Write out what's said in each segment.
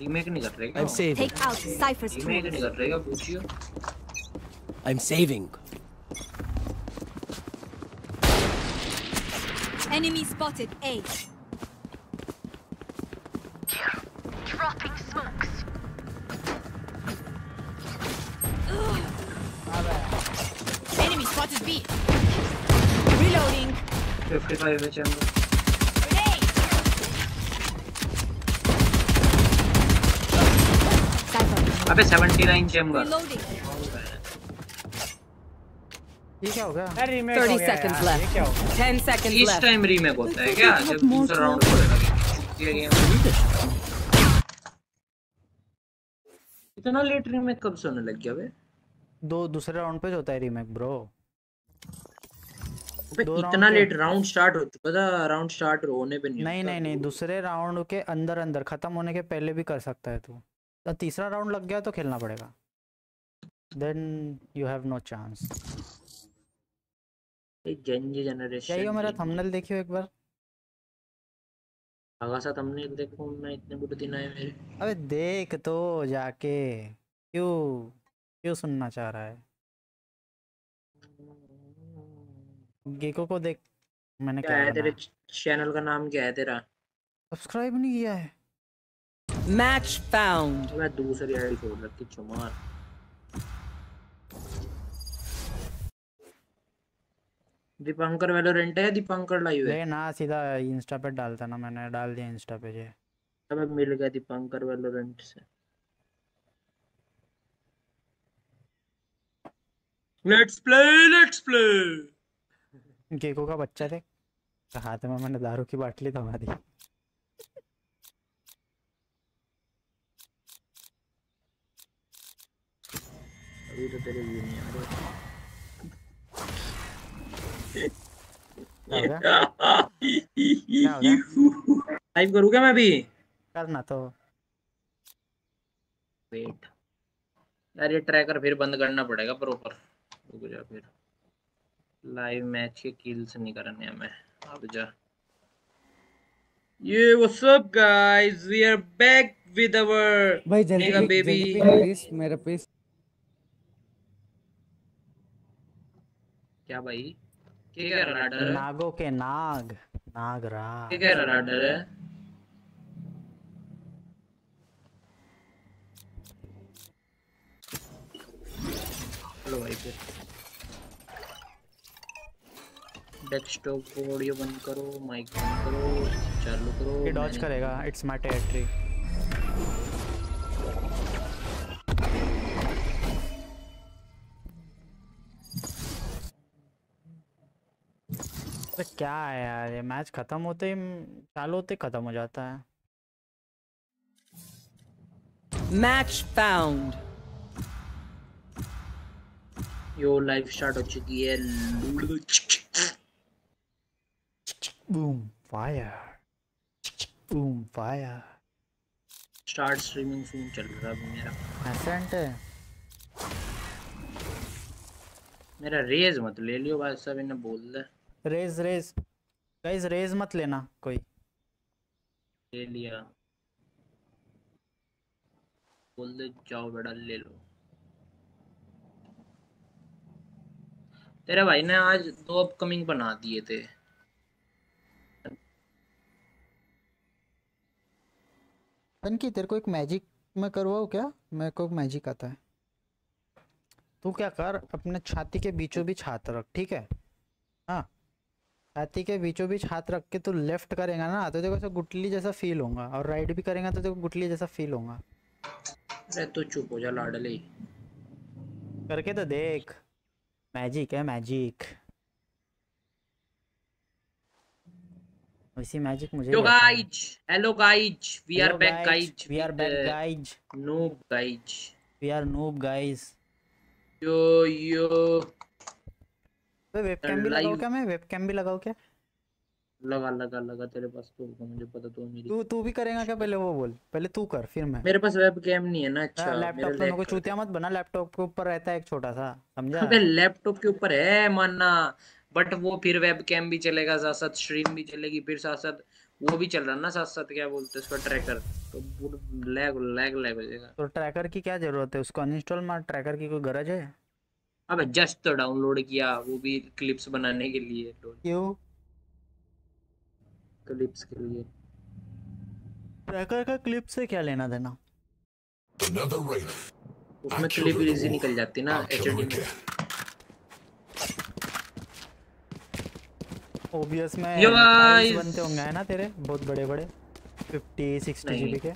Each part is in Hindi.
रीमेक नहीं कर रहे क्या I'm saving. Take out Cypher's remake tools. नहीं कर रहे क्या पूछियो I'm saving. Enemy spotted A. Dropping smokes. Enemy spotted B. Reloading. 55 में अबे 79 चैम्बर. ये क्या हो गया? यार रीमेक 30 गया seconds यार, left. ये क्या हो गया? 10 seconds इस टाइम रीमेक होता है क्या? जब दूसरा राउंड पड़ेगा ये गेम इतना लेट रीमेक कब से होने लग गया बे? दो दूसरे राउंड पे जो होता है रीमेक ब्रो इतना लेट राउंड स्टार्ट हो चुका था राउंड स्टार्ट होने पे नहीं नहीं नहीं नहीं दूसरे राउंड के अंदर अंदर खत्म होने के पहले भी कर सकता है तू। तो तीसरा राउंड लग गया तो खेलना पड़ेगा। Then you have no chance Gen Z generation क्या मेरा थंबनेल देखियो एक बार? देखो मैं इतने बुरे दिन आए मेरे। अबे देख तो जाके क्यों क्यों सुनना चाह रहा है? गेको को देख मैंने क्या क्या है तेरे चैनल का नाम क्या है तेरा? सब्सक्राइब नहीं किया है। Match found. मैं दूसरी आईडी खोल रखी चुमार दीपांकर वेलोरेंट है दीपांकर लाइव है ना सीधा इंस्टा पे डालता ना मैंने डाल दिया इंस्टा पे जे अबे मिल गया दीपांकर वेलोरेंट से let's play let's play Gecko का बच्चा देख हाथ में मैंने दारू की बाटली थमा दी अभी तो तेरे व्यू नहीं आ रहे। लाइव करूँ क्या मैं भी करना तो। वेट यार ये ट्रैकर फिर बंद करना पड़ेगा प्रॉपर रुक जा फिर। लाइव मैच के किल्स नहीं करने हमें अब जा। ये what's up guys we are back with our भाई जल्दी बेबी मेरा प्लीज़ क्या भाई? क्या कह रहा डर नागो के नाग नाग क्या राग कह रहा डर है हेलो भाई फिर। डेस्कटॉप को ऑडियो बंद करो माइक बंद करो चालू करो ये डॉज करेगा इट्स माय टेरिटरी क्या है यार ये मैच खत्म होते ही चालू होते खत्म हो जाता है। Match found. Yo live start हो चुकी है। Boom fire boom fire start streaming soon चल रहा है मेरा। एसेंट है। मेरा रेज मत ले लियो भाई साहब इन्हें बोल दे। Rage rage. गाइस रेज मत लेना कोई। ले लिया। बोल दे जाओ बेटा ले लो। तेरे भाई ने आज दो अपकमिंग बना दिए थे। की तेरे को एक मैजिक में करवाओ क्या? मेरे को मैजिक आता है। तू क्या कर अपने छाती के बीचों बीच हाथ रख ठीक है? हाँ। छाती के बीचों बीच हाथ रख के तू लेफ़्ट करेगा ना तो देखो ऐसा गुटली जैसा फील होगा और राइट भी करेगा तो देखो गुटली जैसा फील होगा। अरे तू चुप हो जा लाडले। करके तो देख। मैजिक है मैजिक वैसी मैजिक मुझे Yo भी आता है। guys, hello guys, we are Hello back guys, guys. we are with, back uh, guys Noob yo. Webcam भी लगाओ क्या मैं? वेबकैम भी लगाओ क्या? लगा लगा लगा तेरे पास तो होगा मुझे पता तो मेरी। तू तू भी करेगा क्या पहले वो बोल? पहले तू कर फिर मैं। मेरे पास वेब कैम नहीं है ना अच्छा लैपटॉप पे मेरे को चूतिया मत बना लैपटॉप के ऊपर रहता है एक छोटा सा समझा? अबे लैपटॉप के ऊपर है मानना। बट वो फिर वेब कैम भी चलेगा साथ साथ स्ट्रीम भी चलेगी फिर साथ साथ वो भी चल रहा है ना साथ साथ क्या बोलते हैं उसका ट्रैकर तो लैग लैग लैग हो जाएगा। तो ट्रैकर की क्या ज़रूरत है? उसको अनइंस्टॉल मार ट्रैकर की कोई गरज है? अबे जस्ट तो डाउनलोड किया वो भी क्लिप्स बनाने के लिए तो क्यों। क्लिप्स के लिए। ट्रैकर का क्लिप से क्या लेना देना? उसमें क्लिप इजी निकल जाती ना एचडी में. ओबीएस में files guys! बनते होंगे है ना तेरे? बहुत बड़े बड़े 50 60 जीबी के।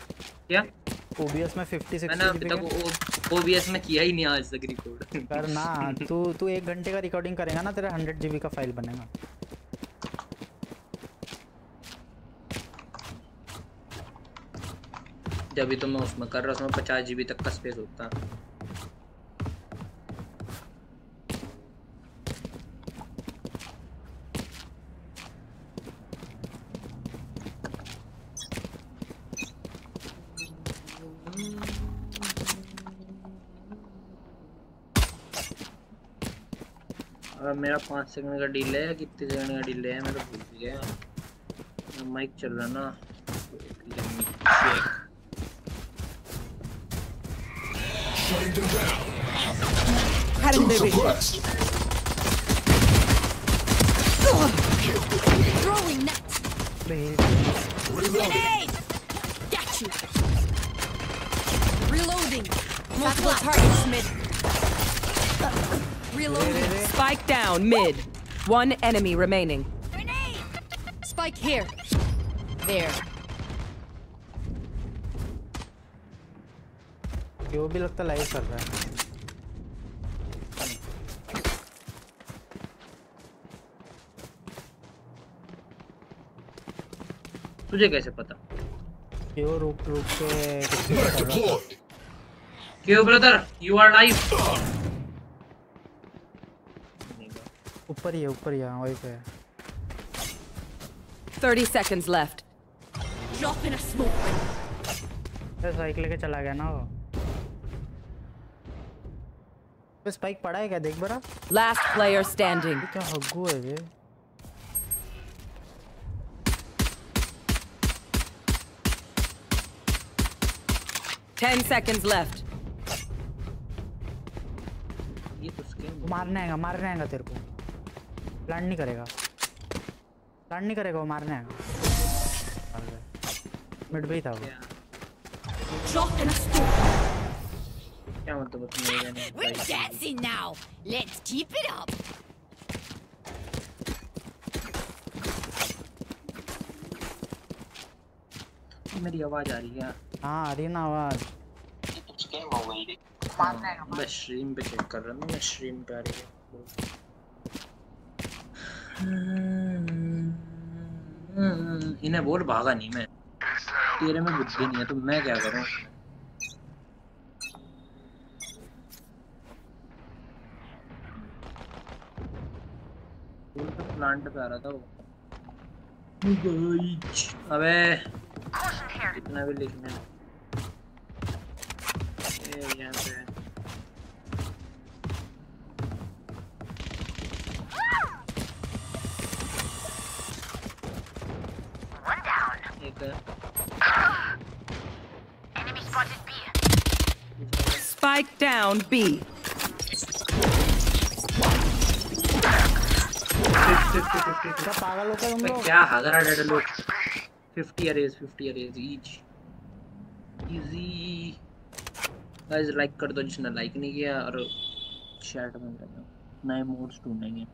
क्या? ओबीएस में 50 60 मैंने अभी तक ओबीएस में किया ही नहीं आज तक रिकॉर्ड कर ना तू तू 1 घंटे का रिकॉर्डिंग करेगा ना तेरा 100 जीबी का फ़ाइल बनेगा। जब भी तो मैं उसमें कर रहा हूँ उसमें पचास जीबी तक का स्पेस होता। अब मेरा पाँच सेकंड का डिले है कितने सेकंड का डिले है मैं तो भूल गया माइक चल रहा ना. Throwing net. Reloading. Grenade! Got you. Reloading. Multiple targets mid. Reloading. Spike down mid. One enemy remaining. Grenade! Spike here. There. ये वो भी लगता लाइव कर रहा है तुझे कैसे पता ये वो रुक रुक के कुछ भी Back कर रहा था deployed. क्यों ब्रदर यू आर लाइव ऊपर ही है ऊपर ही है हाँ, वहीं पे है 30 seconds left. Drop in a smoke. बस बाइक लेके चला गया ना वो बस बाइक पड़ा है क्या देख बरा Last player standing. ये क्या हग्गू है ये Ten seconds left. ये तो स्कैम मारने आएगा मारने आएगा तेरे को प्लान नहीं करेगा। प्लान नहीं करेगा वो मारने। आएगा मिड भी था वो। क्या? मतलब We're dancing now. Let's keep it up. मेरी आवाज़ आ रही है। हाँ आ रही है ना आवाज़। हाँ, मैं स्ट्रीम पे चेक कर रहा हूँ मैं स्ट्रीम पे आ रही है। इन्हें बोल भागा नहीं मैं। तेरे में बुद्धि नहीं है तो मैं क्या करूँ? प्लांट पे आ रहा था वो। अबे कितना भी लिखना। यहाँ पे है। One down. एक है. Spike down B. क्या पागल हो तुम लोग क्या हगरा डेड लोग? 50 अरेज 50 अरेज ईच इजी गाइस लाइक कर दो जिसने लाइक नहीं किया और में कर दो। नए मोड्स ढूंढेंगे।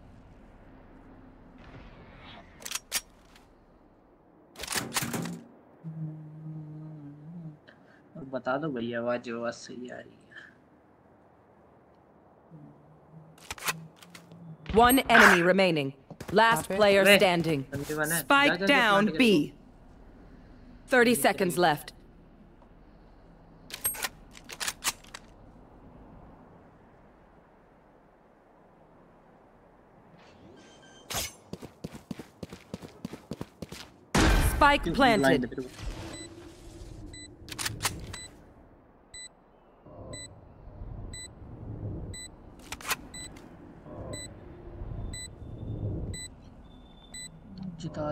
बता दो भैया आवाज आवाज सही आ रही है One enemy remaining. Last पे? player Wait. standing. बंदे बने जा, Spike जा, जा, down plant B. कर 30 seconds left. Spike दो। planted.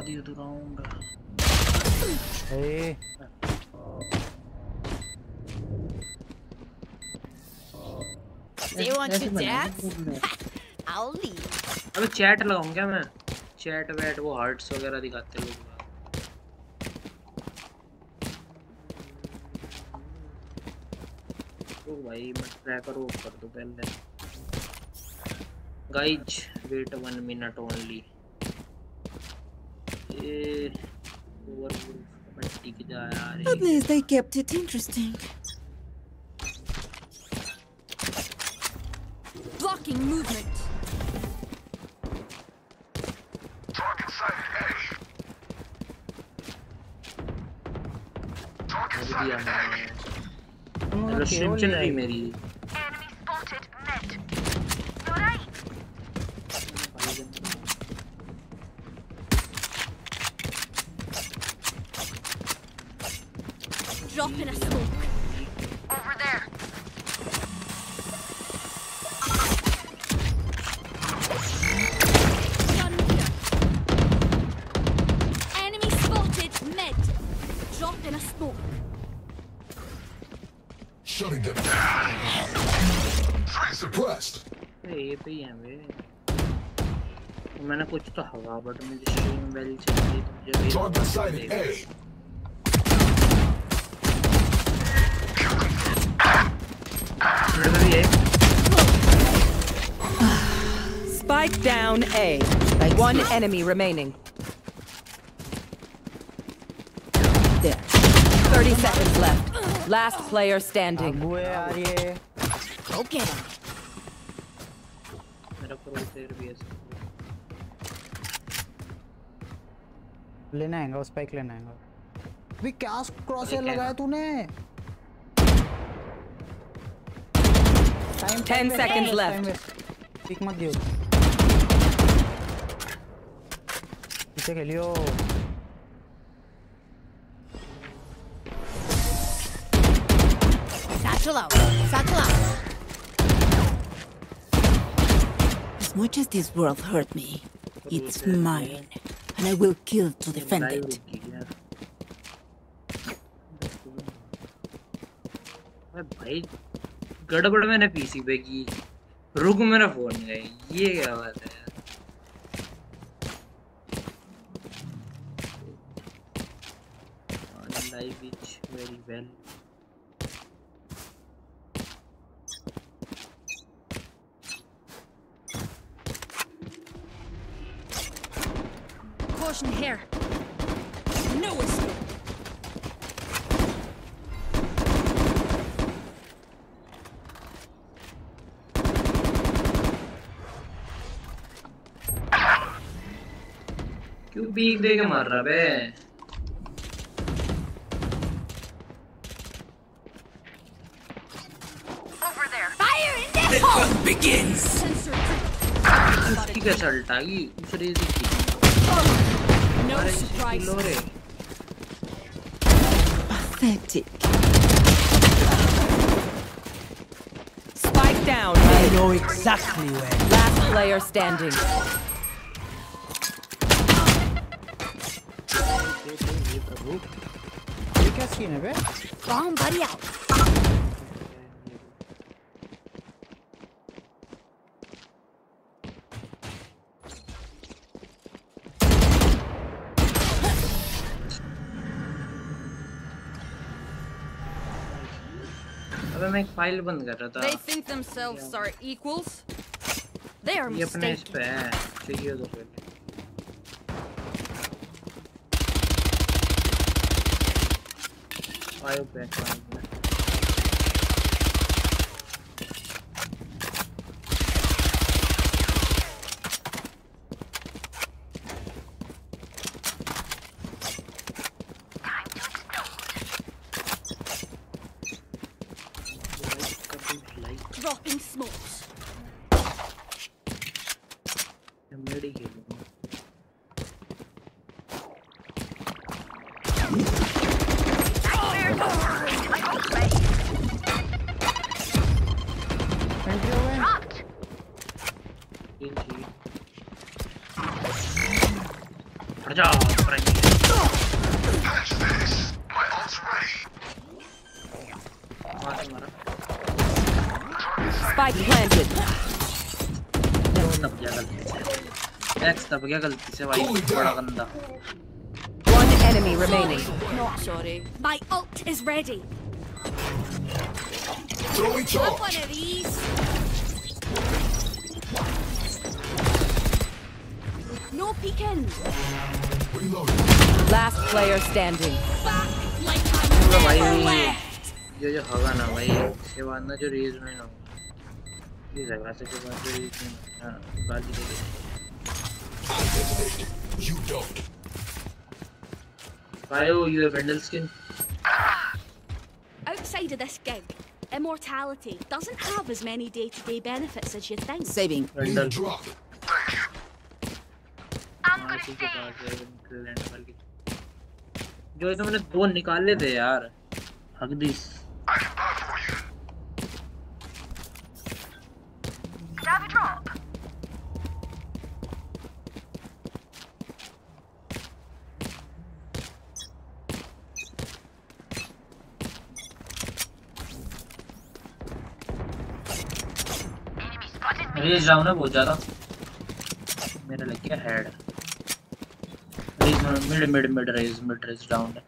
है तो want to dance? I'll leave. अबे चैट लगाऊँ क्या मैं? चैट वैट वो हार्ट्स वगैरह दिखाते लोग। तो भाई मैं ट्रैकर ऑफ़ कर दूँ पहले। Guys wait one minute only At least they kept it interesting. Blocking movement. Target sighted A. Target sighted A. कुछ तो हवा बट मुझे स्ट्रीम वेल चल रही तो मुझे भी हवा Target sighted देगा। A. मेरे में भी है Spike down A. One enemy remaining. There. 30 seconds left. Last player standing. आगू है यार ये Go get him. लेना आएगा उस पाइक लेना आएगा। अभी क्या क्रॉस एयर लगाया तूने? टाइम 10 सेकंड्स लेफ़्ट पिक मत दियो पीछे खेल लियो satchel out satchel out As much as this world hurt me, it's mine. And I will kill to defend it. भाई, गड़बड़ मैंने पीसी पे की। रुक, मेरा फ़ोन गए ये क्या बात है live very well Caution here. No escape. क्यों पीक दे के मार रहा बे Over there. Fire in the hole. Begins. Sensor trigger. उसकी क्या सल्ट आ गई दूसरे की Pathetic. Spike down. I know exactly where. Last player standing. Bomb buddy out. अबे मैं एक फ़ाइल बंद कर रहा था They think themselves are equals. They are mistaken ये अपने इस पे है चाहिए तो फिर आयो पे फ़ाइल दब गया गलती से भाई बड़ा गंदा One enemy remaining. Not sorry. My ult is ready. Throwing Have charge. one of these. No peeking. Reloading. Last player standing. Back like I पूरा never भाई left. जो जो होगा ना भाई इसके बाद ना जो रेज में ना ये जगह से के बाद जो रेज में ना गाली दे दे I detonate. You don't. भाई वो you vandal skin Outside of this gig, immortality doesn't have as many day-to-day benefits as you think. Saving. Need a vandal drop. I'm gonna Marty के stay. पास है वेंडल लैंड वाल की जो ये तो मैंने दो निकाले थे यार हक डाउन है बहुत ज़्यादा। मेरा लग गया head mid mid mid rage mid rage down है।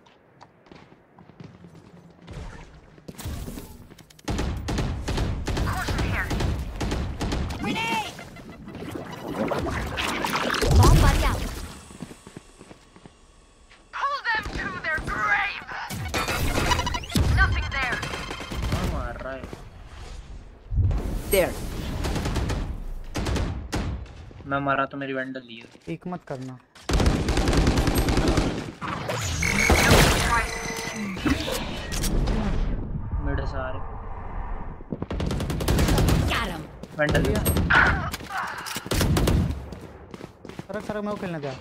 मैं मारा तो मेरी वेंडल ली है। एक मत करना। मिड से आ रहे Got सरक सरक मैं वो खेलने जा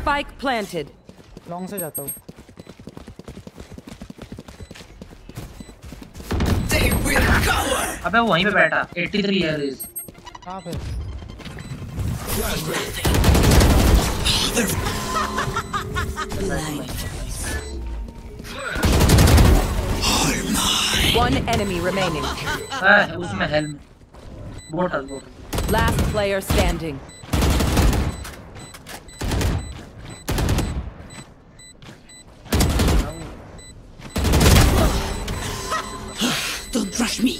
Spike planted. लॉन्ग से जाता हूँ। अबे वो वहीं पे बैठा 83 है रेज कहाँ पे One enemy remaining. है उसमें helmet bottle bottle Last player standing. Don't rush me.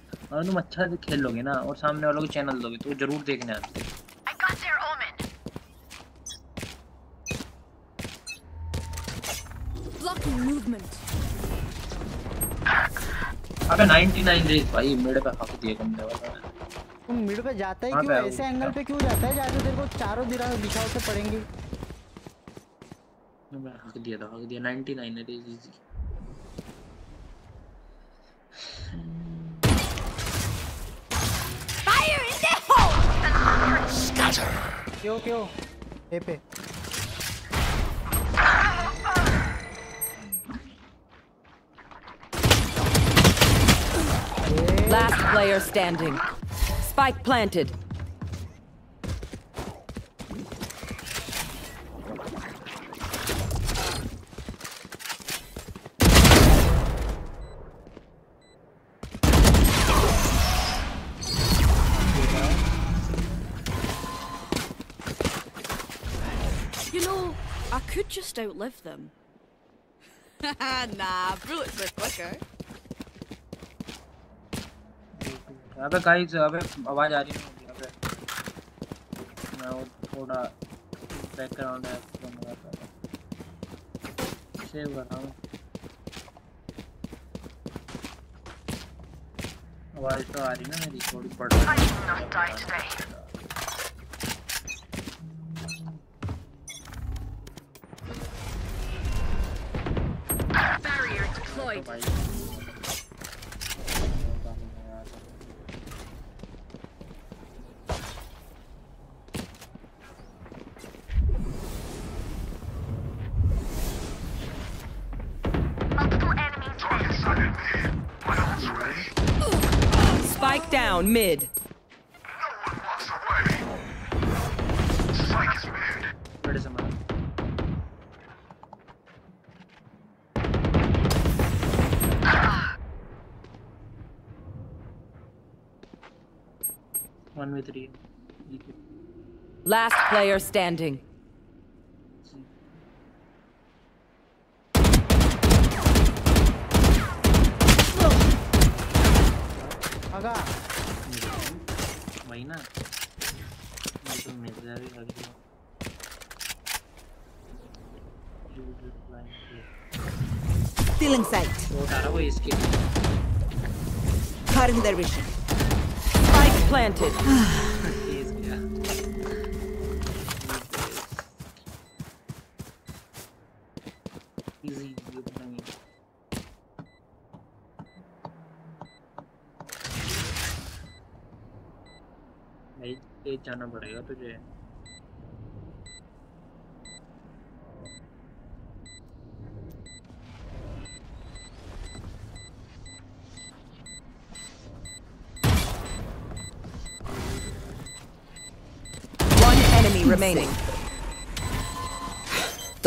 अगर तुम अच्छा से खेल लोगे ना और सामने वालों को चैनल दोगे तो ज़रूर देखने आते हैं। अबे 99 रेस भाई मेरे पे हक दिए बंदे वाला। तुम मिड पे जाता ही हाँ क्यों? ऐसे एंगल पे क्यों जाता है? से तेरे को चारों दिशा दिशाओं से पड़ेंगी। मैं हक दिया था हक दिया। 99 है race easy hole! क्यों क्यों ए पे Last player standing. Spike planted. just outlive them. nah, bullets are quicker. अबे गाइस अबे आवाज आ रही है अबे मैं वो थोड़ा बैकग्राउंड है तो मैं कर रहा था सेव कर रहा हूँ आवाज तो आ रही ना मेरी थोड़ी पड़ रही I ready. Spike down mid. One with three Last player standing. आगा वही ना ये तो मिल जाएगी लग गया You look like it. Still in sight. वो उठा रहा वो इसके Cutting their vision. Planted. जाना पड़ेगा तुझे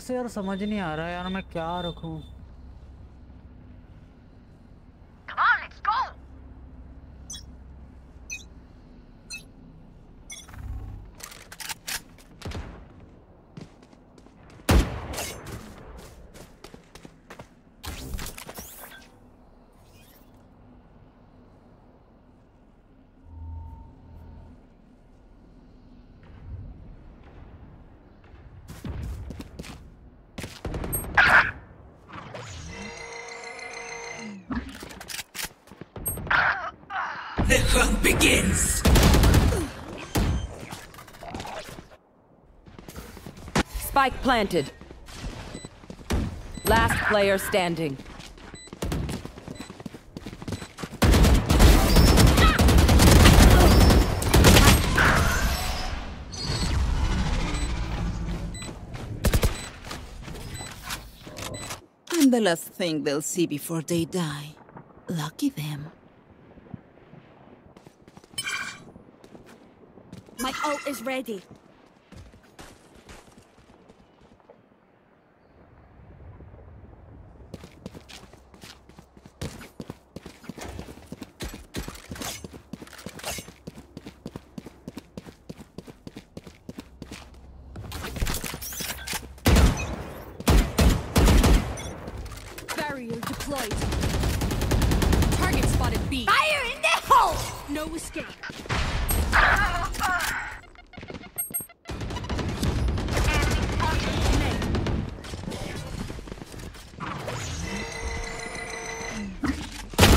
से यार समझ नहीं आ रहा यार मैं क्या रखूँ। Spike planted. Last player standing. I'm the last thing they'll see before they die. Lucky them. My ult is ready. Barrier deployed. Target spotted B. Fire in the hole! No escape.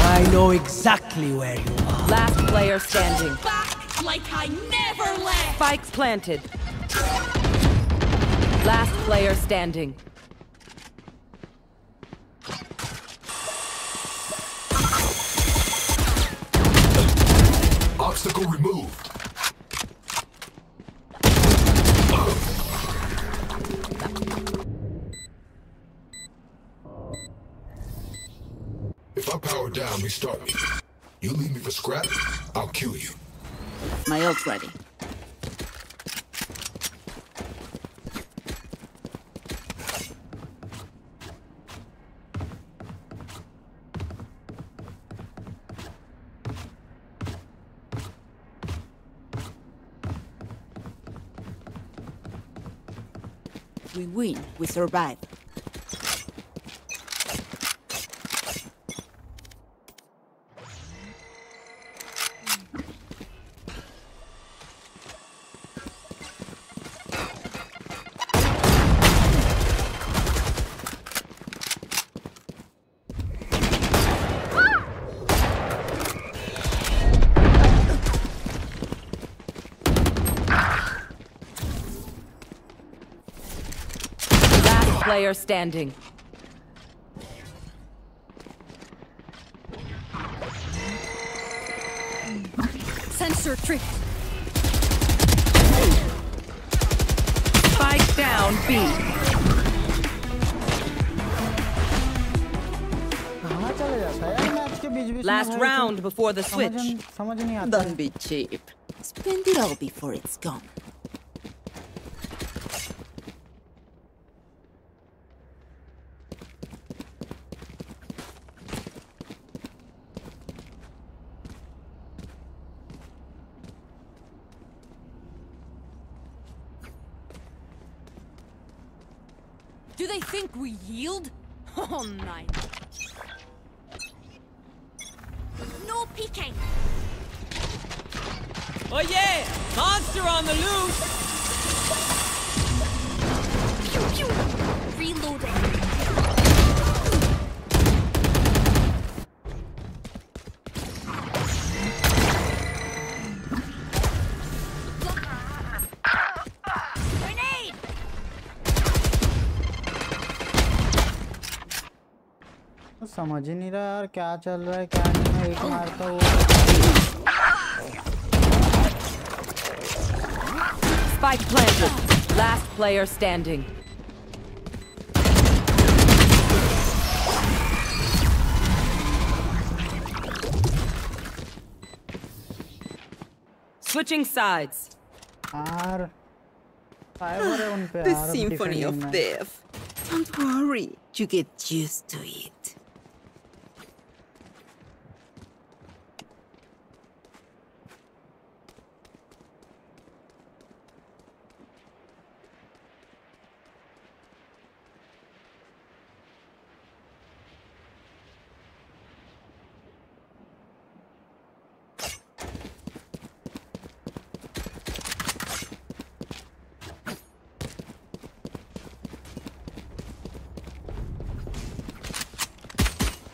I know exactly where you are. Last player standing. Back like I never left. Spikes planted. Last player standing. Obstacle removed. down, restart me. You leave me for scrap, I'll kill you. My ult's ready. We win, we survive. player standing. Sensor trick. Spike down B. Last round before the switch. Don't be cheap. Spend it all before it's gone. क्या चल रहा है क्या नहीं मैं एक मारता हूँ Spike planted. Last player standing. Switching sides. यार फाइबर है उन पे The यार symphony of defending में। death. Don't worry. You get used to it.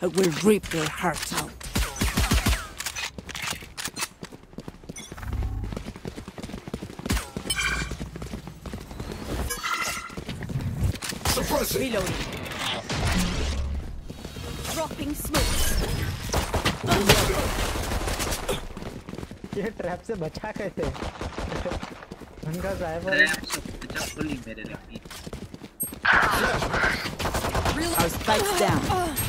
will rip their hearts out. Suppressing. Dropping smoke. ये ट्रैप से बचा कैसे उनका साइबर ट्रैप सब अच्छा खुली मेरे रखी Our spike's down.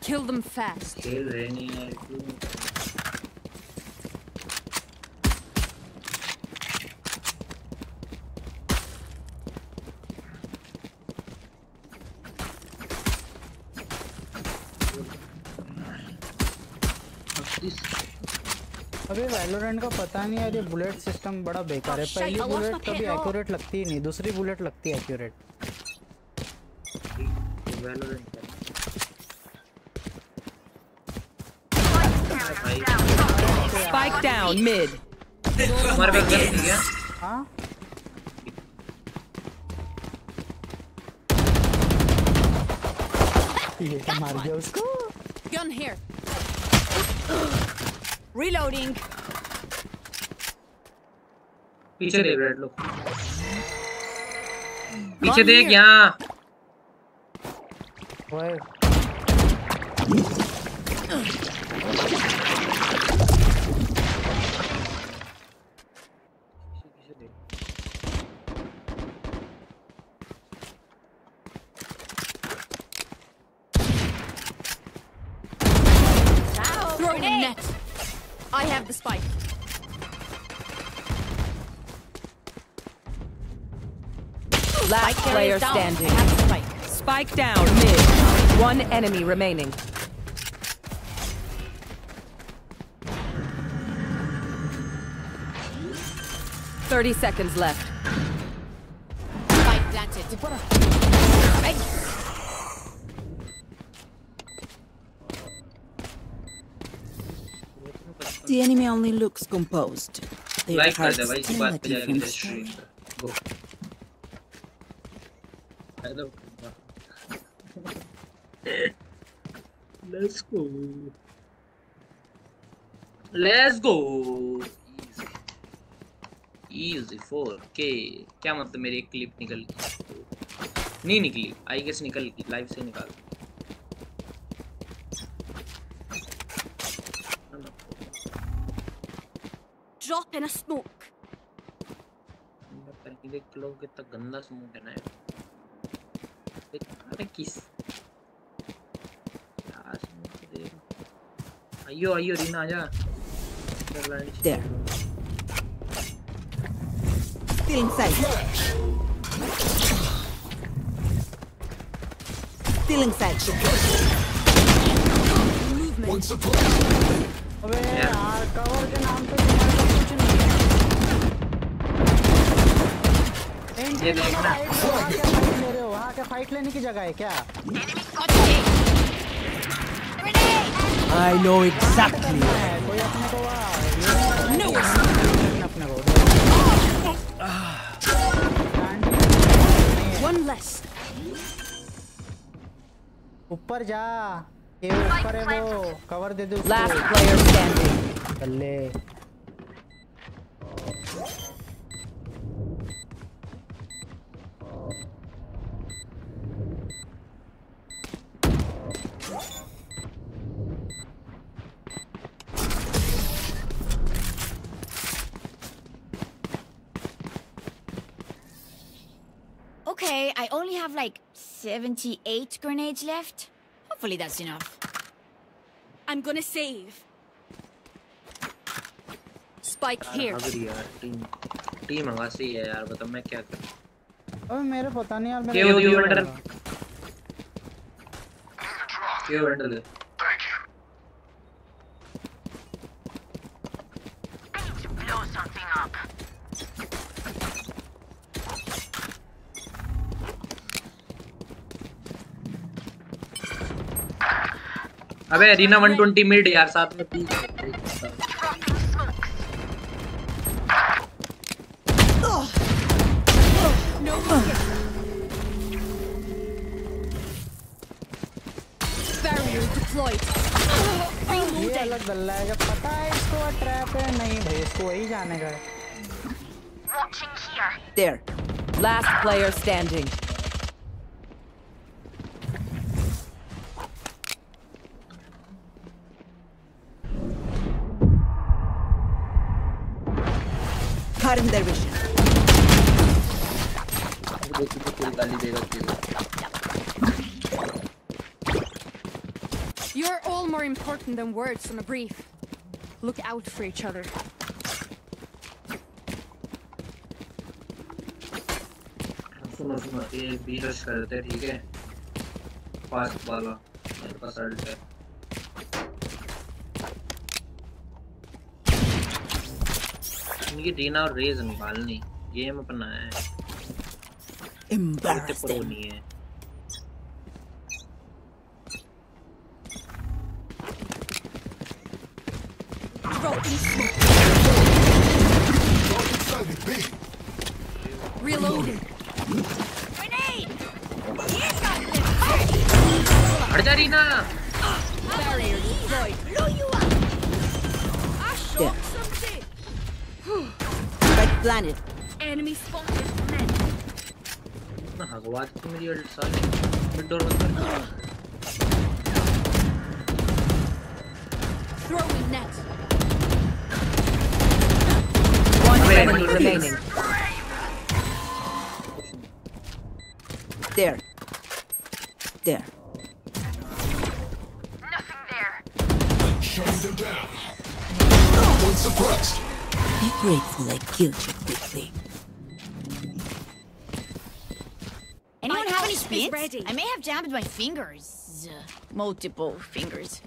Kill them fast. है अबे वैलोरेंट का पता नहीं यार ये बुलेट सिस्टम बड़ा बेकार है। Oh, पहली बुलेट कभी एक्यूरेट लगती ही नहीं दूसरी बुलेट लगती है accurate Spike down mid. हमारे पास गन नहीं है हाँ ये क्या मार दिया उसको Gun here. Reloading. पीछे देख रेड लोग पीछे देख यहाँ ओए the spike. Last player standing. I have the spike. Spike down mid. One enemy remaining. Thirty seconds left. The enemy only looks composed. Their like कर दे hearts भाई इसी tell a बात पे जाके different registry story. Go hello let's go let's go easy four के क्या मतलब मेरी एक क्लिप निकल गई नहीं निकली आई गेस निकल गई लाइव से निकाल Drop in a smoke. पहले देख लो कितना गंदा स्मोक है ना यार। देख अरे किस क्या स्मोक है देख आइयो आइयो रीना आजा चल line There. Still inside. Still inside. Once upon अबे यार। यार कवर के नाम पे ये देखना हो वहाँ क्या फाइट लेने की जगह है क्या I know exactly. कोई अपने को वहाँ अपने को One less. ऊपर जा ये ऊपर है वो कवर दे दे उसको Last player standing. 78 grenades left. Hopefully that's enough. I'm gonna save. Spike here. अगर यार टीम टीम हंगासी है यार बता मैं क्या करूं अबे मेरे पता नहीं यार क्या मेरे होती है वेंडर क्या वेंडर अबे रीना 120 मिड यार साथ में पी. ये अलग है जब पता है इसको ट्रैप है नहीं भाई इसको वही जाने का है Watching here. There. Last player standing. Caught in their vision. देखी तो कोई गाली देगा तेरे You're all more important than words on a brief. Look out for each other. सुनो सुनो ये बी रश करते हैं ठीक है फास्ट वाला मेरे पास अल्ट है इनकी रीना और रेज निकालनी गेम अपना है प्रो नहीं है Dropping smoke. Excited, B. Reloading. हट जा Reena Barrier deployed. There. Spike planted. Enemy spotted. Men. ना हगवा दी मेरी अल्ट साले मिड डोर बंद कर Throwing net. One Wait, enemy wait, wait. remaining. There. There. Nothing there. Shutting them down. One suppressed. Be grateful I killed you quickly. Anyone My have any ult spins? ready. I may have jammed my fingers. Multiple fingers.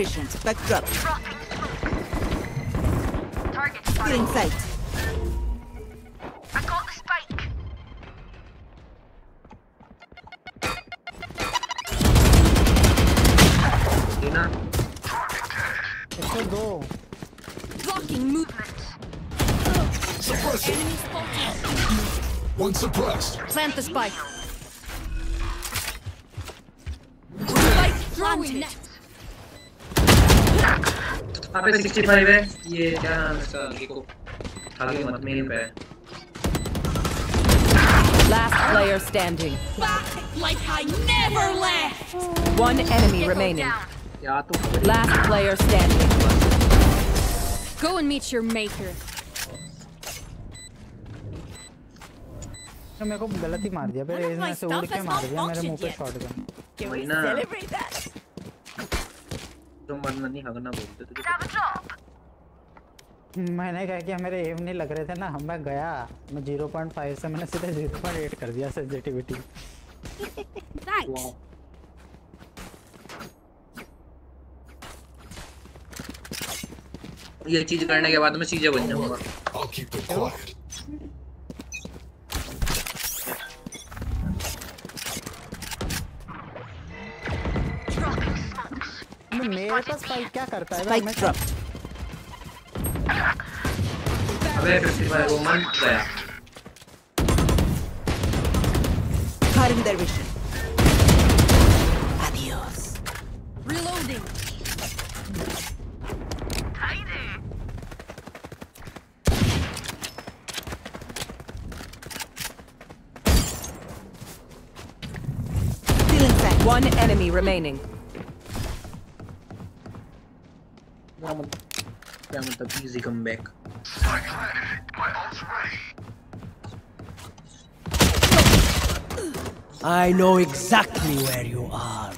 provisions. Backdrop. Dropping. Target. Getting sight. पे 65 है ये क्या नाम है इसका गिको आगे मत मेरे पे है। Last player standing. Back like I never left. One enemy remaining. या तो खबर Last player standing. Go and meet your maker. तो मेरे को गलत ही मार दिया फिर One of इसने my ऐसे उड़ stuff के has मार दिया मेरे मुंह पे malfunctioned शॉटगन मरना नहीं हगना बोलते तुझे Down the मैंने कहा कि मेरे एम नहीं लग रहे थे ना मैं गया। मैं 0.5 से मैंने सीधे 0.8 कर दिया सेंसिटिविटी. ये चीज़ करने के बाद मैं सीजे बन जाऊँगा। मेरे पास स्पाइक क्या करता है Spike मैं drop. अबे 55 वो मन गया Cutting their vision. Adios. Reloading. Tidy. Still in sight. One enemy remaining. क्या मतलब क्या मतलब easy ult's ready. I know exactly where you are.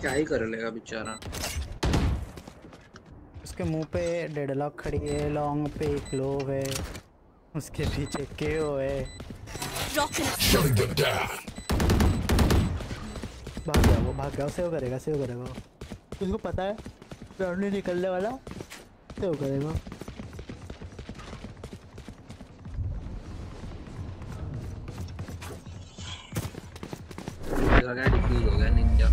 क्या ही कर लेगा बेचारा उसके मुँह पे डेडलॉक खड़ी है लॉन्ग पे क्लोव है उसके पीछे केओ है. Shutting them down. भाग गया वो भाग गया सेव करेगा सेव करेगा वो। उसको पता है राउंड नहीं निकलने वाला सेव करेगा लगा क्या डिफ्यूज हो गया निंजा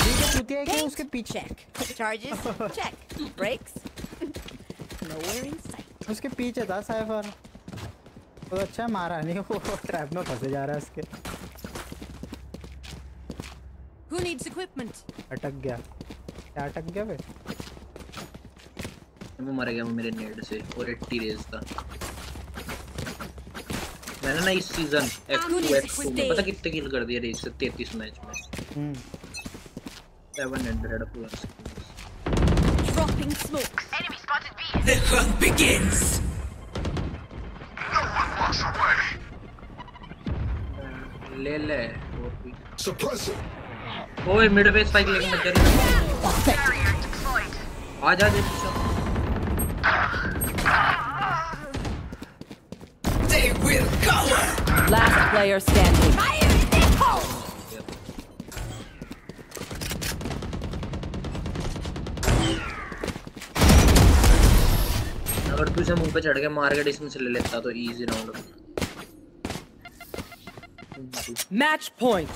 ठीक है चूतिया है कि उसके पीछे Check. Charges? Check. उसके पीछे था साइफर। तो अच्छा मारा नहीं वो ट्रैप में फंसे जा रहा है उसके। Who needs equipment? अटक गया। क्या अटक गया बे मैं मर गया वो मेरे नेड से और 80 रेज था। मैंने ना इस सीज़न F2 F2 में पता कितने किल कर दिए रेस से 33 मैच में? हम्म। 700 plus Dropping smoke. Enemy spotted B. The hunt begins. No one walks away. ले ले और भी Suppressing. ओए मिड पे स्पाइक लेके मत जा Barrier deployed. आ जा दे पीछे They will cover. Last player standing. Fire तुझे मुँह पे चढ़ के मार के डिसम ले लेता तो easy round match point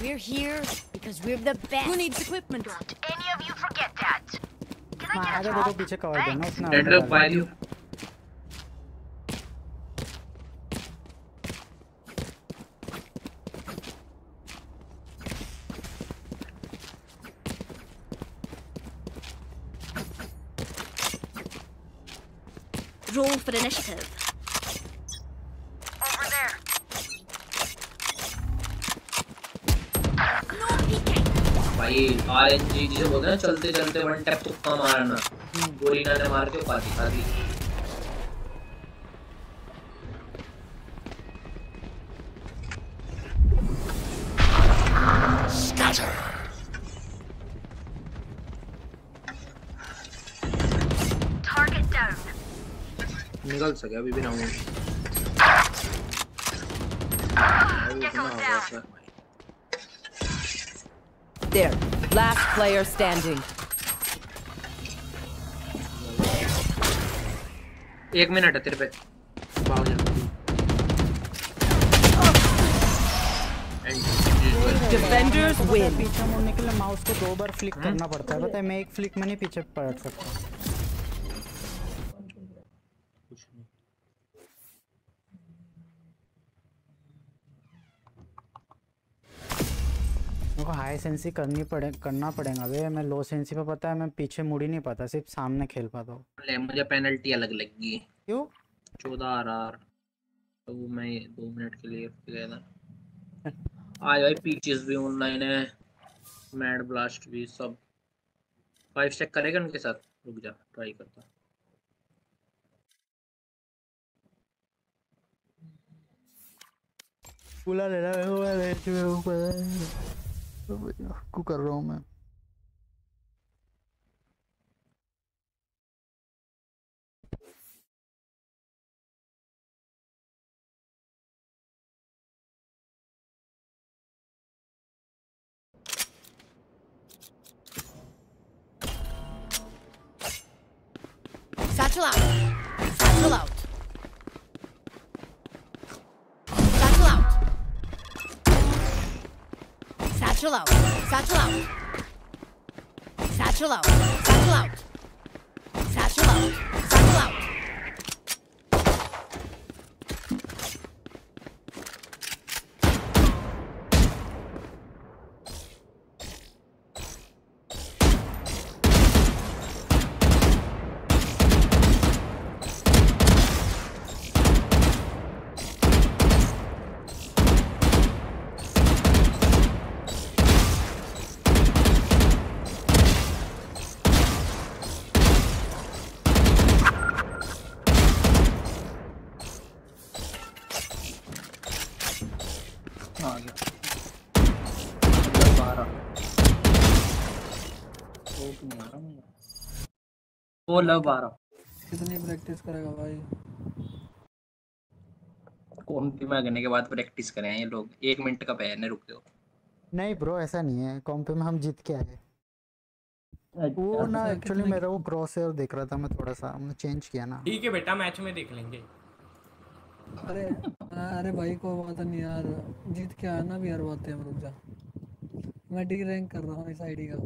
we are here because we are the best who needs equipment any of you forget that can I get a top पीछे कवर करना यू जिसे बोलते हैं ना चलते चलते वन टैप तुक्का मारना गोली ना मार के पाती खाती Scatter. Target निकल सके अभी भी round Gecko's down. There. Last player standing. एक मिनट है तेरे पे भाग जा Defenders win. पीछे मुड़ने के लिए माउस को दो बार फ्लिक करना पड़ता है पता है मैं एक फ्लिक में नहीं पीछे पलट सकता हाई सेंसी करनी पड़े करना पड़ेगा। बे मैं लो सेंसी पे पता है मैं पीछे मुड़ ही नहीं पाता सिर्फ़ सामने खेल पाता हूँ। ले मुझे पेनल्टी अलग लगी। क्यों? चौदह आर आर। तो मैं दो मिनट के लिए गया था। आज भाई पीचेस भी ऑनलाइन है। मैड ब्लास्ट भी सब। फाइव चेक करेगा उनके साथ? रुक जा ट्राई करता मैं रेंज में हूँ पता है तो भैया, को कर रहा हूँ मैं। Satchel out. Satchel out. Satchel out. Satchel out. Satchel out. Love बारह कितनी प्रैक्टिस करेगा भाई? कौन सी मांगने के बाद प्रैक्टिस करें ये लोग। एक मिनट का पहने रुक जाओ। नहीं ब्रो ऐसा नहीं है। कॉम्प में हम जीत के आए। वो ना अच्छा, एक्चुअली मेरा वो क्रॉस एयर देख रहा था मैं थोड़ा सा। हमने चेंज किया ना। ठीक है बेटा मैच में देख लेंगे। अरे अरे भाई को बात नहीं यार। जीत के आया ना भी हर बात है हम रुक जा। मैं डी रैंक कर रहा हूँ इस आईडी का।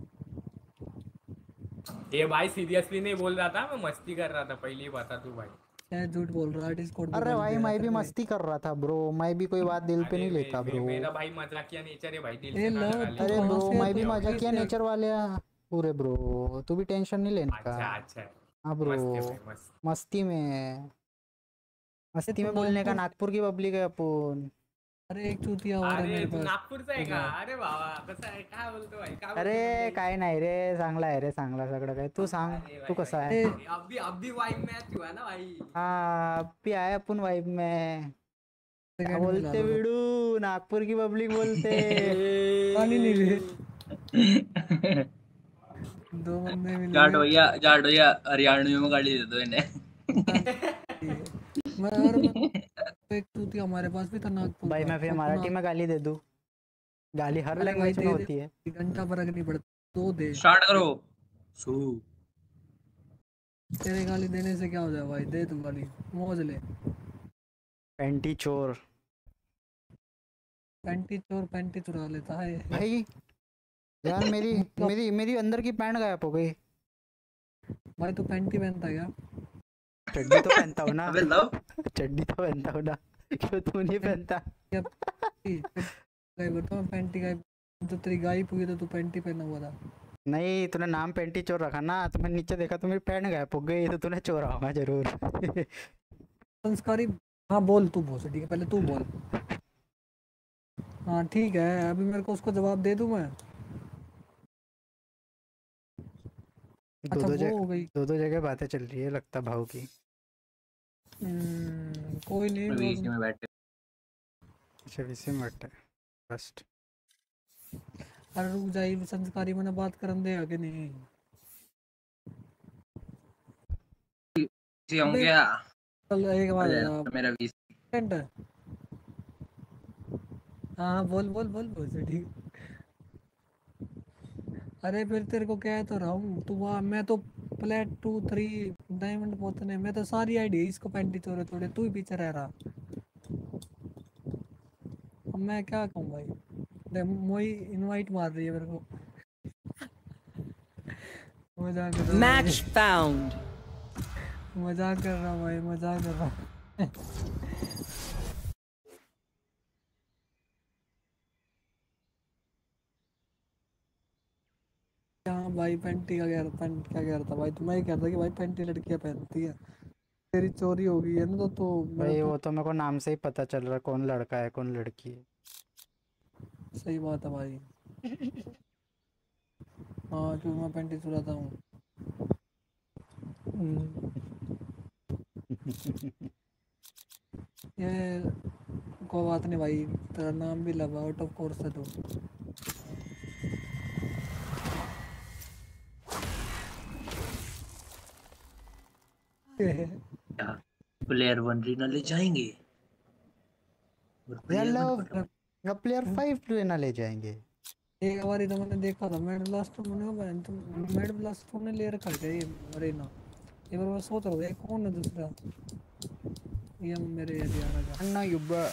ये भाई सीरियसली नहीं बोल रहा था मैं मस्ती कर रहा था पहले ही बता तू भाई। क्या झूठ बोल रहा है? डिस्कॉर्ड अरे भाई मैं भी मस्ती कर रहा था ब्रो मैं भी कोई बात दिल पे नहीं लेता ब्रो मेरा भाई मजाकिया नेचर है भाई दिल ले। अरे ब्रो मैं भी है? मज़ा किया नेचर वाले पूरे ब्रो तू भी टेंशन नहीं लेने अच्छा का। अच्छा हाँ ब्रो मस्त में मस्ती। में। बोलने का नागपुर- नागपुर की पब्लिक है अपन। अरे एक चूतिया और है अरे मेरे तू पास। नागपूरचा आहे का? अरे बाबा कसं आहे? काय बोलतो भाई? काय अरे काय नाही रे चांगला आहे रे चांगला सगळं काय तू सांग तू कसा आहे? अभी अभी वाइब मैच हुआ ना भाई. हाँ अभी आए अपन वाइब में. क्या बोलते। विडू? नागपुर की पब्लिक बोलते. पानी नहीं ले दो बंदे मिले जाट भैया जाट भैया हरियाणवी में गाड़ी दे दो इन्हें. मैं और एक चूतिया हमारे पास भी था नागपुर भाई मैं फिर मराठी नाग- में गाली दे दूँ। गाली हर लैंग्वेज में होती है। घंटा फ़र्क नहीं पड़ता दो दे। स्टार्ट करो। सू। तेरे गाली देने से क्या हो जाए भाई? दे तू गाली मौज ले। पेंटी चोर। पैंटी चोर पैंटी चुरा लेता है। भाई यार मेरी मेरी मेरी अंदर की पैंट गायब हो गई। भाई तू पैंटी पहनता है क्या? चड्डी तो पहनता हूँ ना। अबे लव चड्डी तो पहनता हूँ ना। क्यों तू नहीं पहनता? गायब करता मैं पैंटी गायब। जब तेरी गायब हुई तो तू पैंटी पहना हुआ था। नहीं तूने नाम पेंटी चोर रखा ना तो मैंने नीचे देखा तुम्हें पैंट गायब हो गई तो तूने चोरा होगा ज़रूर। संस्कारी हाँ बोल तू बोल ठीक है पहले तू बोल। हाँ ठीक है अभी मेरे को उसको जवाब दे दूँ मैं? दो अच्छा दो जगह दो दो जगह बातें चल रही है लगता भाव की। कोई नहीं में बैठे। अच्छा इसी में बैठा फ़र्स्ट अरे रुक जाइए संस्कारी मैंने बात करन दे आगे नहीं? इसी होंगे चल एक बार मेरा वीस सेकंड हाँ हाँ, बोल बोल बोल बोल ठीक। अरे फिर तेरे को कह तो रहा हूँ तू वहाँ मैं तो प्लेट टू थ्री डायमंड पहुँचने मैं तो सारी आईडी इसको पेंटी तोड़े तोड़े तू ही पीछे रह रहा। अब मैं क्या कहूँ भाई? दे मोई इनवाइट मार रही है मेरे को। मज़ाक कर रहा हूँ भाई, मज़ाक कर रहा भाई मज़ाक कर रहा हूँ भाई पेंटी का कह रहा पेंट क्या कह रहा था भाई? तो मैं ही कह रहा था कि भाई पेंटी लड़कियाँ पहनती है। तेरी चोरी हो गई है ना तो तो भाई तो वो तो मेरे को नाम से ही पता चल रहा है कौन लड़का है कौन लड़की है। सही बात है भाई। हाँ क्यों मैं पेंटी चुराता हूँ? ये कोई बात नहीं भाई तेरा नाम भी लगा आउट ऑफ़ कोर्स है तू। प्लेयर वन रीना ले जाएँगे। प्लेयर फाइव लेना ले जाएँगे। एक बार तो मैंने देखा था मेड ब्लास्ट मैंने कहा तुम मेड ब्लास्ट तूने ले रखा है क्या ये अरेना एक बार मैं सोच रहा हूँ ये कौन है दूसरा? ये मेरे एरिया का। अन्ना युब्बा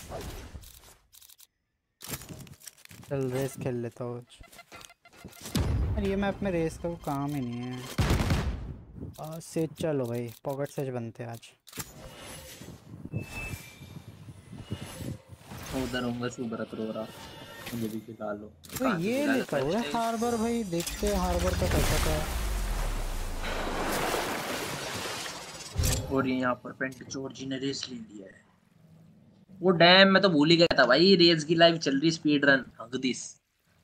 चल रेस खेल लेता हूँ। ये मैप में रेस का कोई काम ही नहीं है। सेज चलो भाई. पॉकेट सेज बनते हैं आज. उधर होऊँगा सुब्रत रो रहा. मुझे भी खिला लो. तो ये लिखा हुआ है हार्बर भाई. देखते हैं हार्बर का कैसा है। और ये यहाँ पर पेंट जॉर्जी ने रेस ले लिया है. वो डैम मैं तो भूल ही गया था भाई. रेस की लाइव चल रही स्पीड रन. हगदिस.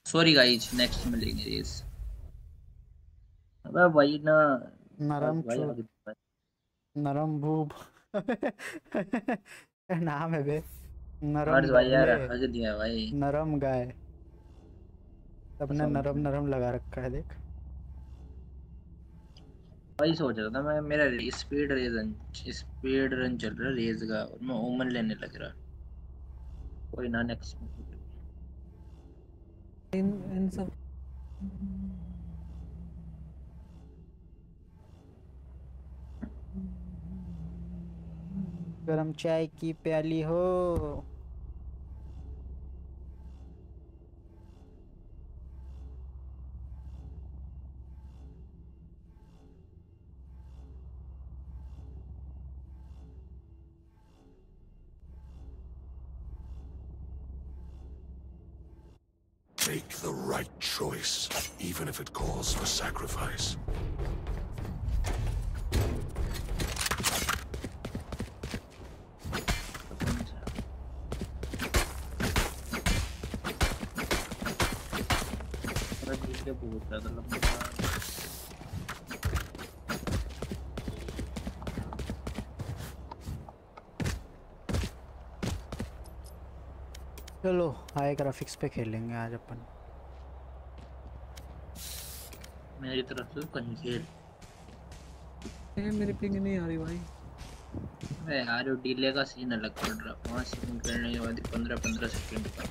सॉरी गाइस नेक्स्ट में लेंगे रेस. अबे भाई ना नरम। नरम क्या नाम है बे? नरम भाई यार? गधे, दिया भाई। नरम गाय सबने नरम नरम लगा रखा है देख। वही सोच रहा था मैं मेरा speed race run speed run चल रहा है रेस का और मैं ओमन लेने लग रहा। कोई ना नेक्स्ट इन इन सब गरम चाय की प्याली हो Make the right choice, even if it calls for sacrifice. बहुत ज़्यादा लंबा चलो हाई ग्राफिक्स पे खेलेंगे आज अपन। मेरी तरफ़ से कहीं खेल। मेरी पिंग नहीं आ रही भाई। अरे यार डीले का सीन अलग पड़ रहा। पाँच सेकंड करने के बाद पंद्रह पंद्रह सेकंड का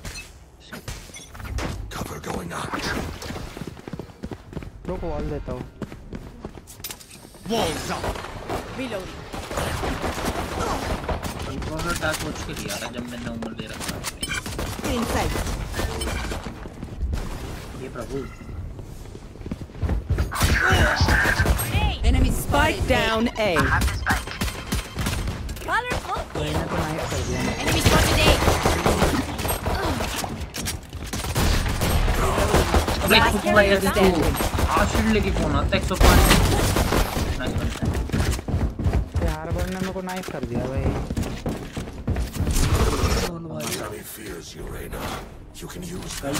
Cover going out. रुक वॉल देता हूँ Walls up. Reloading. Informer task मुझ के लिया था जब मैंने उम्र ले रखा था Inside. ये Prabhu Enemy spike down A. Colorful. मैंने तो नाइफ कर दिया Enemy spotted A. Wait, who I player against? standing. Shield लेके कौन आता है 105 नाइस बनता ये हार्बर ने मेरे को नाइफ कर दिया भाई Sammy fears you, Reyna. You can use that.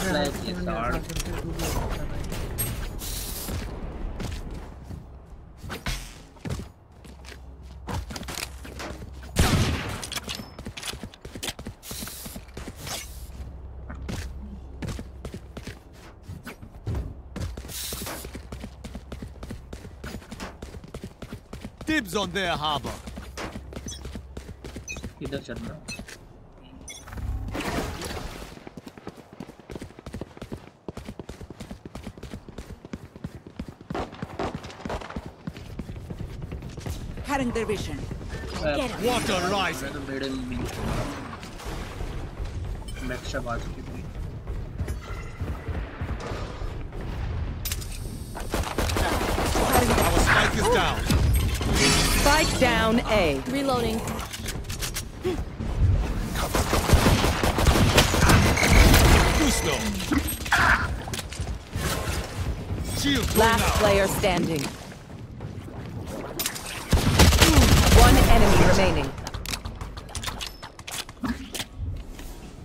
Like ये साड़ Dibs on their harbor. इधर चलना Cutting their vision. Get him. Water rising. तो मेरे down A. Reloading. Too slow. Shield going Last out. player standing. One enemy remaining.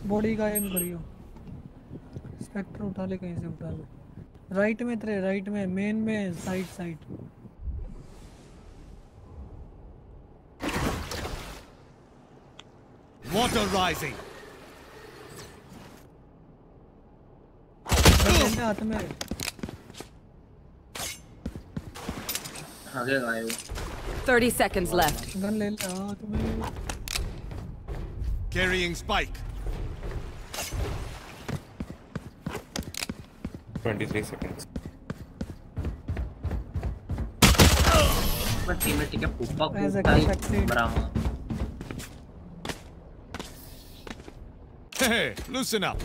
Body का एम करियो स्पेक्टर उठा ले कहीं से उठा ले राइट में तेरे राइट में मेन में साइड साइड Water rising. हाथ में आगे गायब 30 seconds left. गन ले ले हाथ में Carrying spike. 23 seconds. बस टीम में टिके पुप्पा As कूदता Hey, loosen up.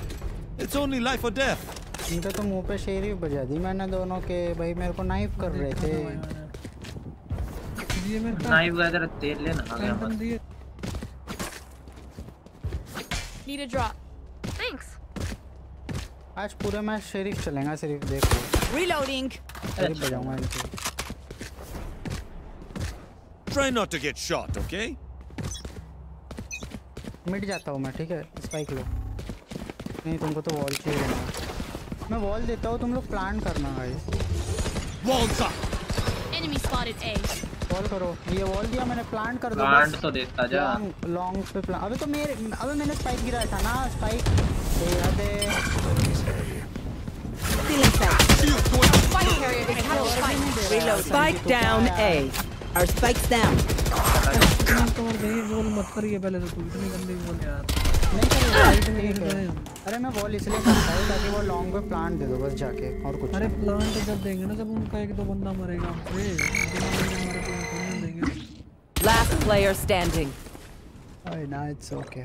It's only life or death. इनके तो मुंह पे शेर ही बजा दी मैंने दोनों के भाई मेरे को नाइफ कर रहे थे ये मेरे पास नाइफ का जरा तेल लेना आ गया पैंटन दिए Need a drop. Thanks. आज पूरे मैच शेरिफ चलेगा सिर्फ देखो Reloading. शेरिफ बजाऊंगा इनको Try not to get shot, okay? मिट जाता हूँ मैं ठीक है? स्पाइक लो। नहीं तुमको तो वॉल चाहिए रहना। मैं वॉल देता हूँ तुम लोग प्लान करना A. वॉल करो। ये वॉल दिया मैंने प्लांट कर दो प्लांट तो देखता जा। लॉन्ग पे प्लांट अबे तो मेरे अबे मैंने स्पाइक गिराया था ना स्पाइक दे अबे। Spike down A. Our spike's down. इतना और दे बोल मत करिए पहले तो तू इतनी गंदी बोल यार। नहीं कर साइड में गिर अरे मैं बॉल इसलिए करता हूँ ताकि वो लॉन्ग पे प्लांट दे दो बस जाके और कुछ अरे प्लांट जब देंगे ना जब उनका एक दो बंदा मरेगा हमसे हमारे प्लांट नहीं देंगे। लास्ट प्लेयर स्टैंडिंग नहीं ना it's okay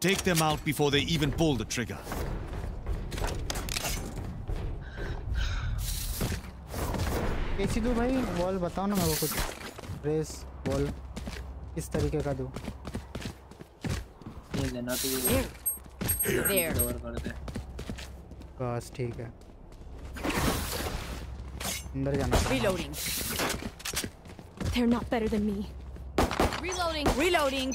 Take them out before they even pull the trigger. कैसी दूँ भाई वॉल बताओ ना मेरे को कुछ रेस वॉल किस तरीके का दूँ ये लेना तू There. कवर कर दे बस ठीक है अंदर जाना था। Reloading. They're not better than me. Reloading. Reloading.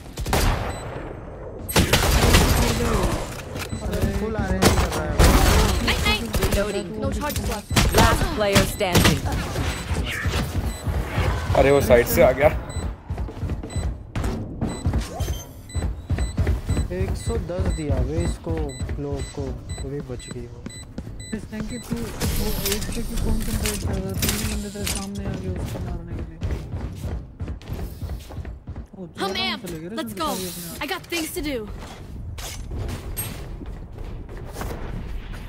Full RNG कर रहा है Night night. Reloading. No charges left. Last player standing. अरे वो साइड से आ गया 110 दिया वे इसको लोग को तो भी बच गई वो इस टाइम की तू वो एक पे क्यों कंसंट्रेट कर रहा है तीन बंदे तेरे सामने आ गए उसको मारने के लिए ओ I'm चौदह में amped. चले गए रे Let's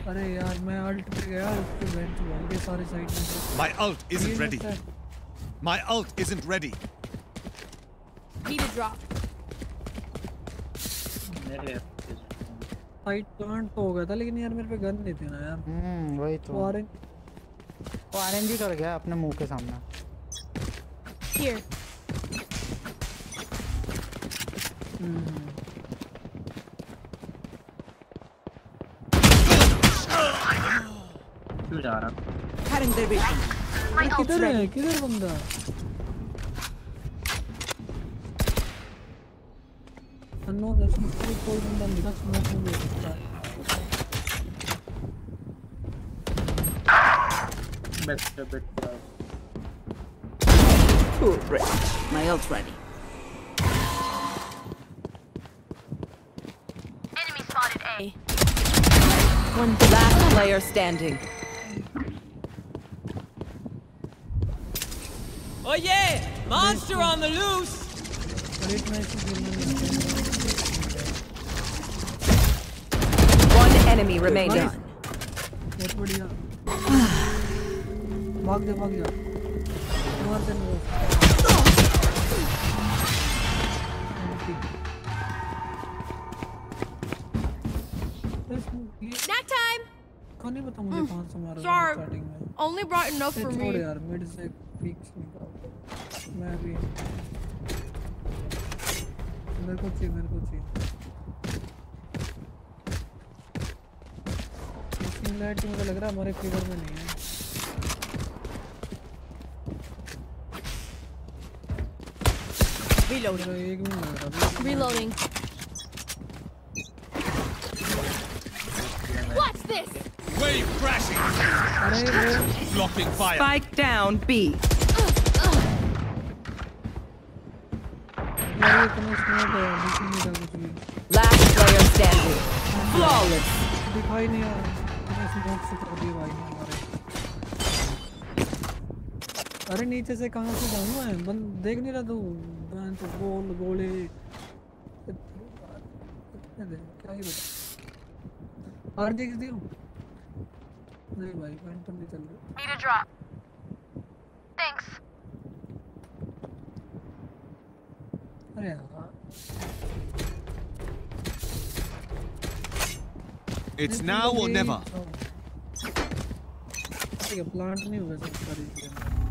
अरे यार मैं अल्ट पे गया उसके बेंच भाग गए सारे साइड में से। My ult ये isn't ready. लगता है- My ult isn't ready. Need मेरे साइड प्लांट तो हो गया था लेकिन यार मेरे पे गन नहीं थे ना यार हम्म वही तो वो ऑरेंज वो आरएनजी कर गया अपने मुँह के सामने Here. क्यों जा रहा Cutting their vision. अरे किधर है किधर बंदा अननोन दर्शन कोई कोई बंदा निकल स्मोक में भी हो सकता है best best Cool, Rick. My ult's ready. One last player standing. Oh yeah! Monster on the loose! One enemy remaining. Walk the walk the नहीं बता मुझे कौन सा मारा. स्टार्टिंग में Only brought enough for me. यार मिड से पीक्स निकाल मैं भी मेरे को चाहिए मेरे को चाहिए सिमिलैरिटी मुझे लग रहा है हमारे फेवर में नहीं है Reloading. रहा Reloading. Watch this. Wave crashing. Blocking fire. Spike down B. दिख Last player standing. Flawless. दिखाई नहीं आ रहा इतने स्मोक से कर दिए भाई हमारे अरे नीचे से कहाँ से जाऊँ मैं बंद देख नहीं रहा तू बहन तो गोल गोले इतने दे, क्या ही बता आर जी दियो नहीं भाई पेंटन नहीं चल रही Need a drop. Thanks. अरे यार It's now or never. ठीक है प्लांट नहीं होगा सब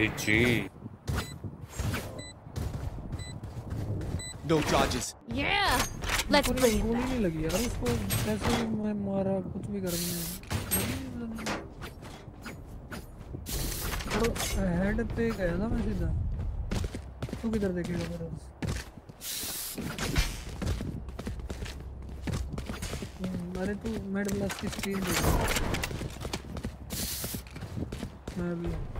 GG. No charges. Yeah. Let's bring it गोली. नहीं लगी यार उसको कैसे मैं मारा कुछ भी कर हेड पे गया था मैं सीधा तू किधर देखेगा मेरा अरे तू मेड प्लस की स्क्रीन देख मैं भी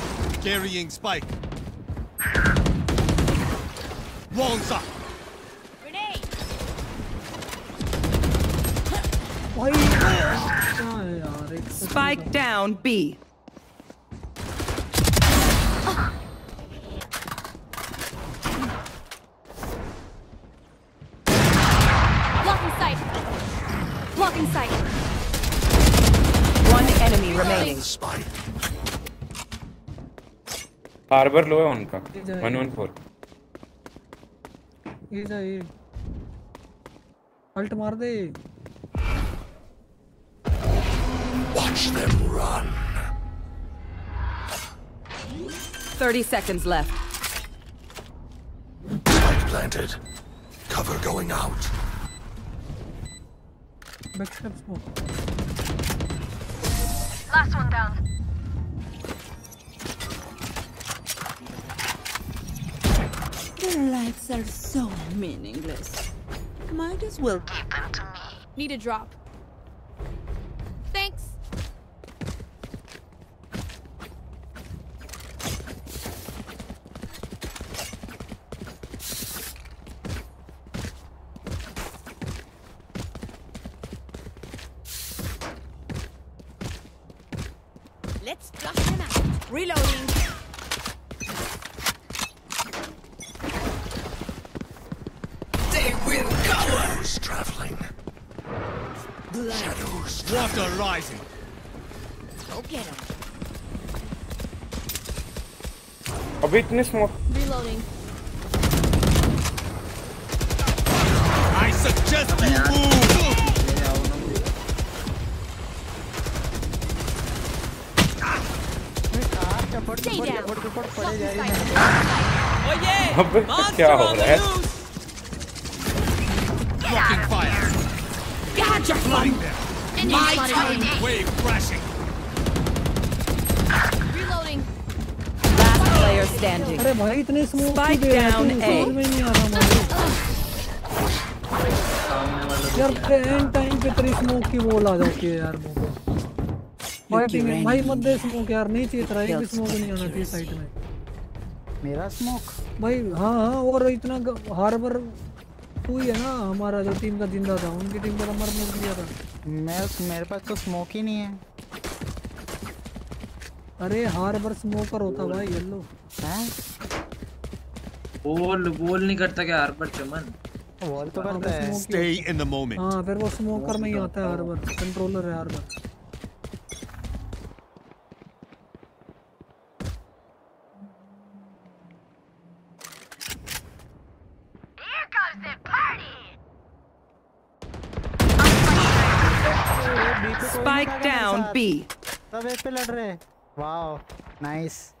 Carrying spike. Rounds up. Grenade. Why? Spike down B. Harbor लो है उनका 114. ये जा ये अल्ट मार दे Watch them run. 30 seconds left. Spike planted. Cover going out. Back step smoke Last one down. Their lives are so meaningless. Might as well Give them to me. Need a drop. अभी इतने smoke. Reloading. I suggest you move. Stay down. Oh yeah! अबे Monster क्या हो on रहा the है? इतने स्मोक क्यों दे रहा है. समझ में नहीं आ रहा मुझे। यार एंड टाइम पे तेरी स्मोक की वॉल आ जाती है यार मुँह पे। भाई मत दे स्मोक यार नहीं चाहिए तेरा एक भी स्मोक नहीं आना चाहिए साइड में। मेरा स्मोक भाई हाँ हाँ और इतना हार्बर तू ही है ना हमारा जो टीम का ज़िंदा था उनकी टीम का तो मरने दिया था। मैं मेरे पास तो स्मोक ही नहीं है। अरे हार्बर स्मोकर होता भाई येलो हैं? बोल बोल नहीं करता क्या हर पर चमन वॉल तो करता है Stay in the moment. हाँ फिर वो स्मोकर में ही आता है हार्बर कंट्रोलर है Harbor Here comes the party. Spike down B. सब एक पे लड़ रहे हैं wow nice Enemy killed.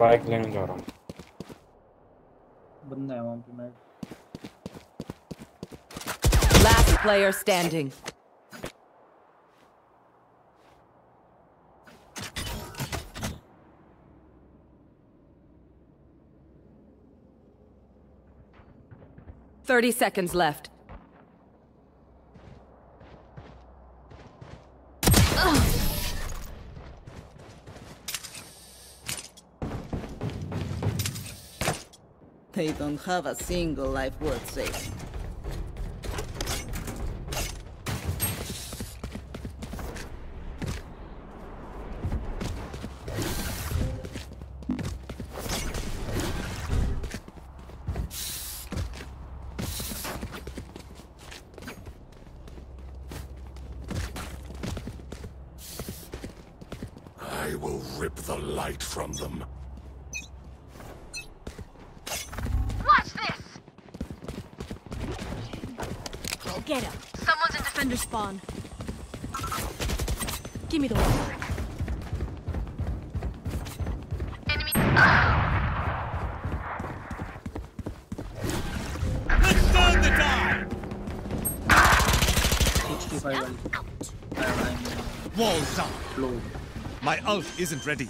Bike लेने जा रहा हूँ बंदा है वहां पे मैं Last player standing. Thirty seconds left. They don't have a single life worth saving. Isn't ready.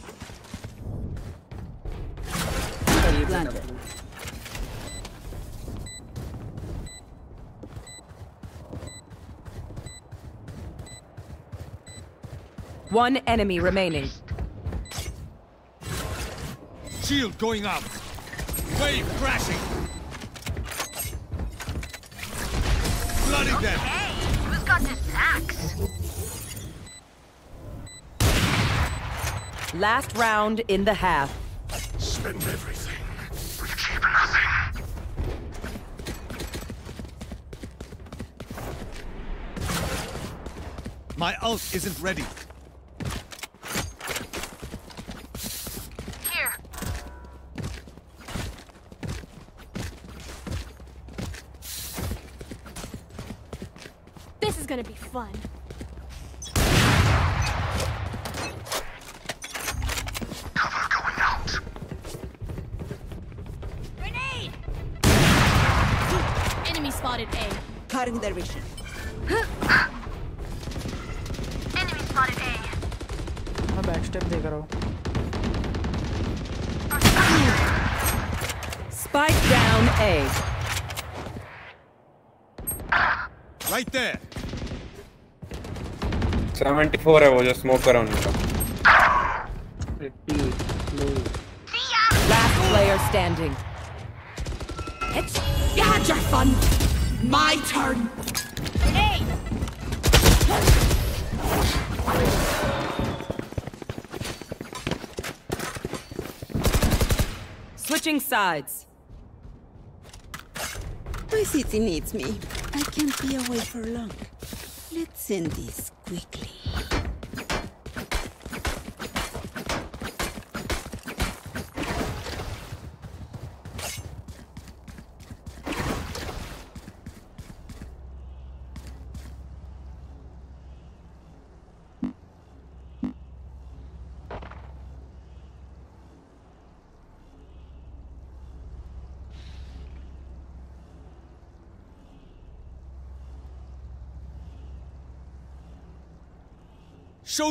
Planted. One enemy remaining. Shield going up. Wave crashing. Last round in the half. Spend everything. We keep nothing. My ult isn't ready. This is gonna be fun. Enemy spotted A. Cutting their vision. Enemy spotted A. मैं बैक स्टेप देख रहा हूँ Spike down A. Right there. 74 है वो जो स्मोकर है उनका 80 low Last player standing. It's you had your fun. My turn. Grenade! Switching sides. My city needs me. I can't be away for long. Let's end this quickly.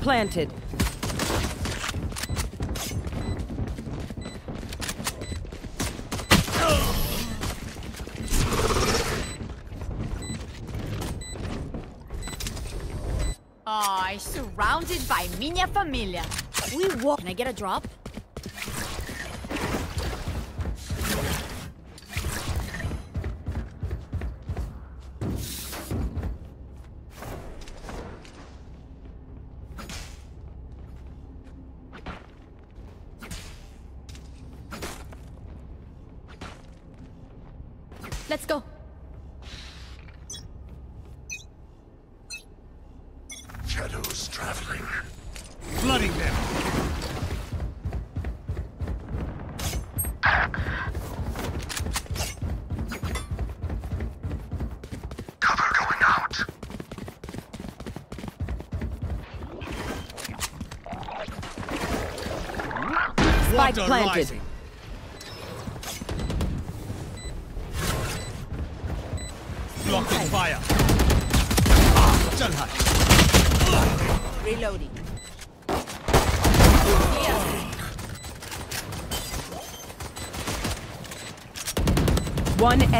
planted. Oh, surrounded by minha família. We walk. Can I get a drop?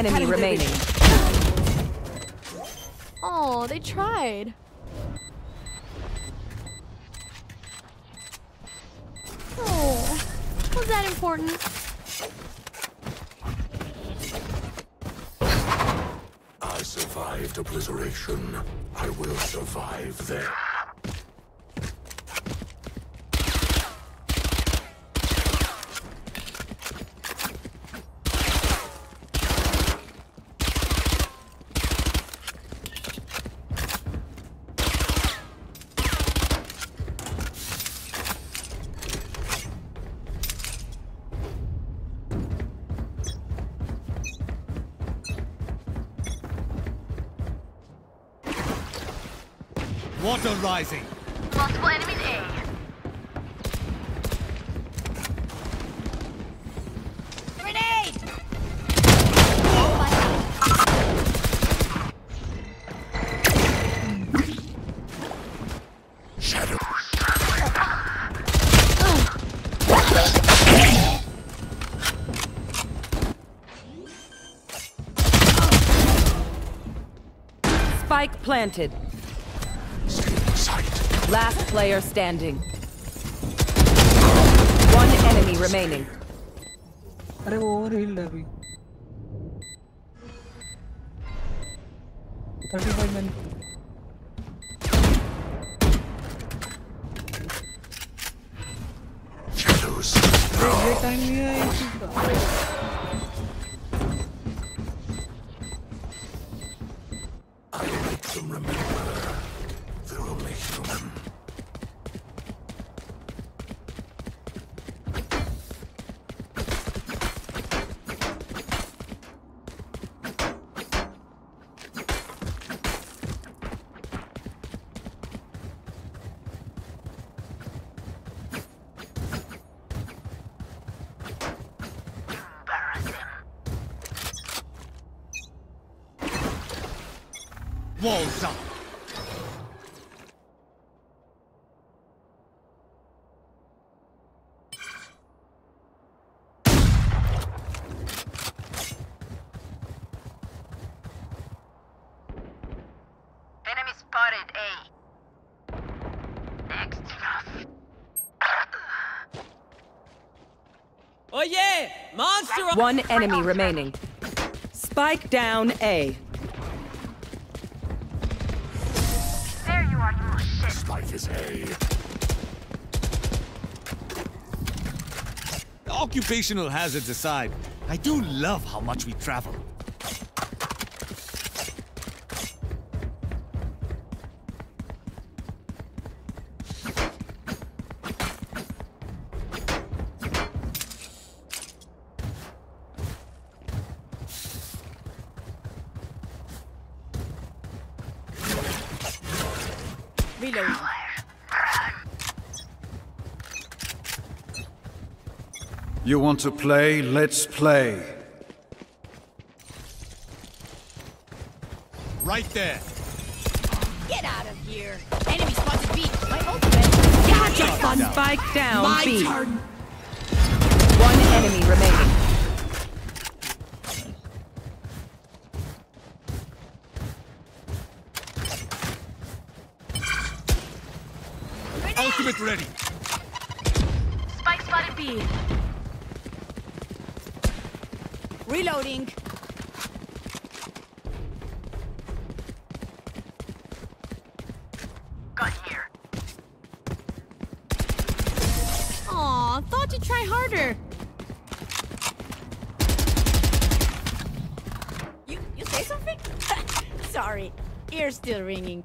Enemy remaining. Oh, they tried. Oh, was that important? I survived obliteration. I will survive there. Water rising. Multiple enemies A. Grenade! Shadow. Spike planted. Last player standing. One enemy remaining. अरे वो ओवर हील्ड है अभी 35 man One enemy remaining. Spike down A. There you are, you little shit. Spike is A. Occupational hazards aside, I do love how much we travel. You want to play? Let's play. Right there. Get out of here. Enemy spotted B. My ultimate. Gotcha, fun spike down My B. turn. One enemy remaining. Ultimate ready. Spike spotted B. Reloading. Got here. Aw, thought you'd try harder. You you say something? Sorry, ear's still ringing.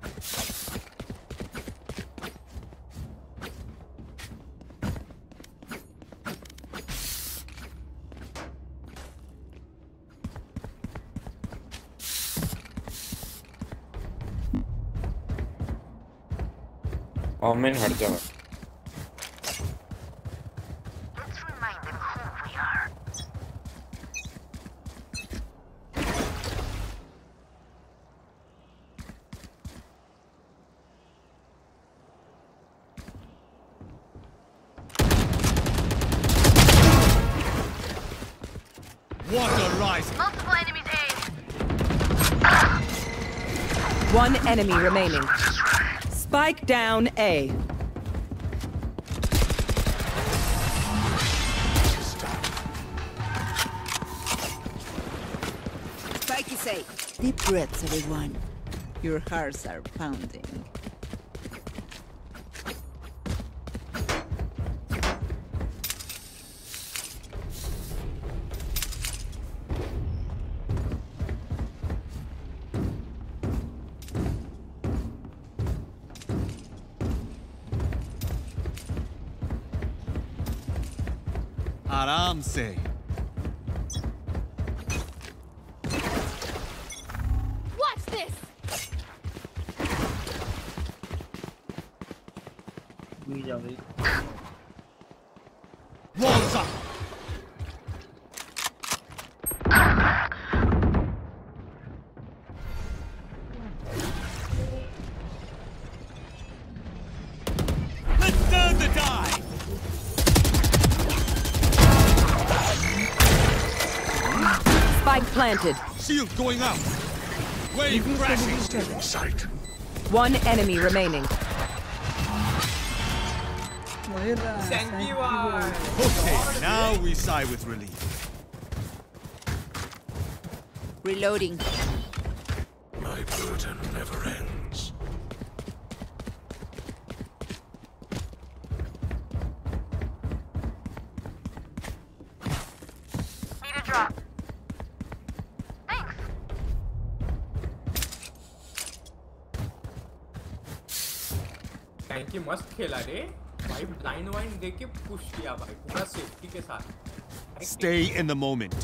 Enemies A. One enemy remaining. Spike down A. Spike is A. Deep breaths, everyone. Your hearts are pounding. Planted. Shield going out. Wave crashing. Stealing sight. One enemy remaining. Thank you, boy. Okay, now we sigh with relief. Reloading. खेला रे भाई ब्लाइंड वाइन देख के पुश किया भाई, पूरा सेफ्टी के साथ stay in the moment.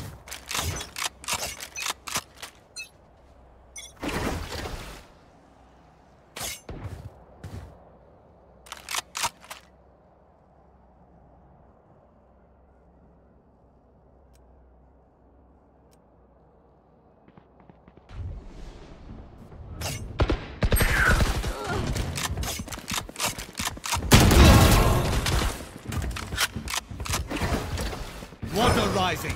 Rising.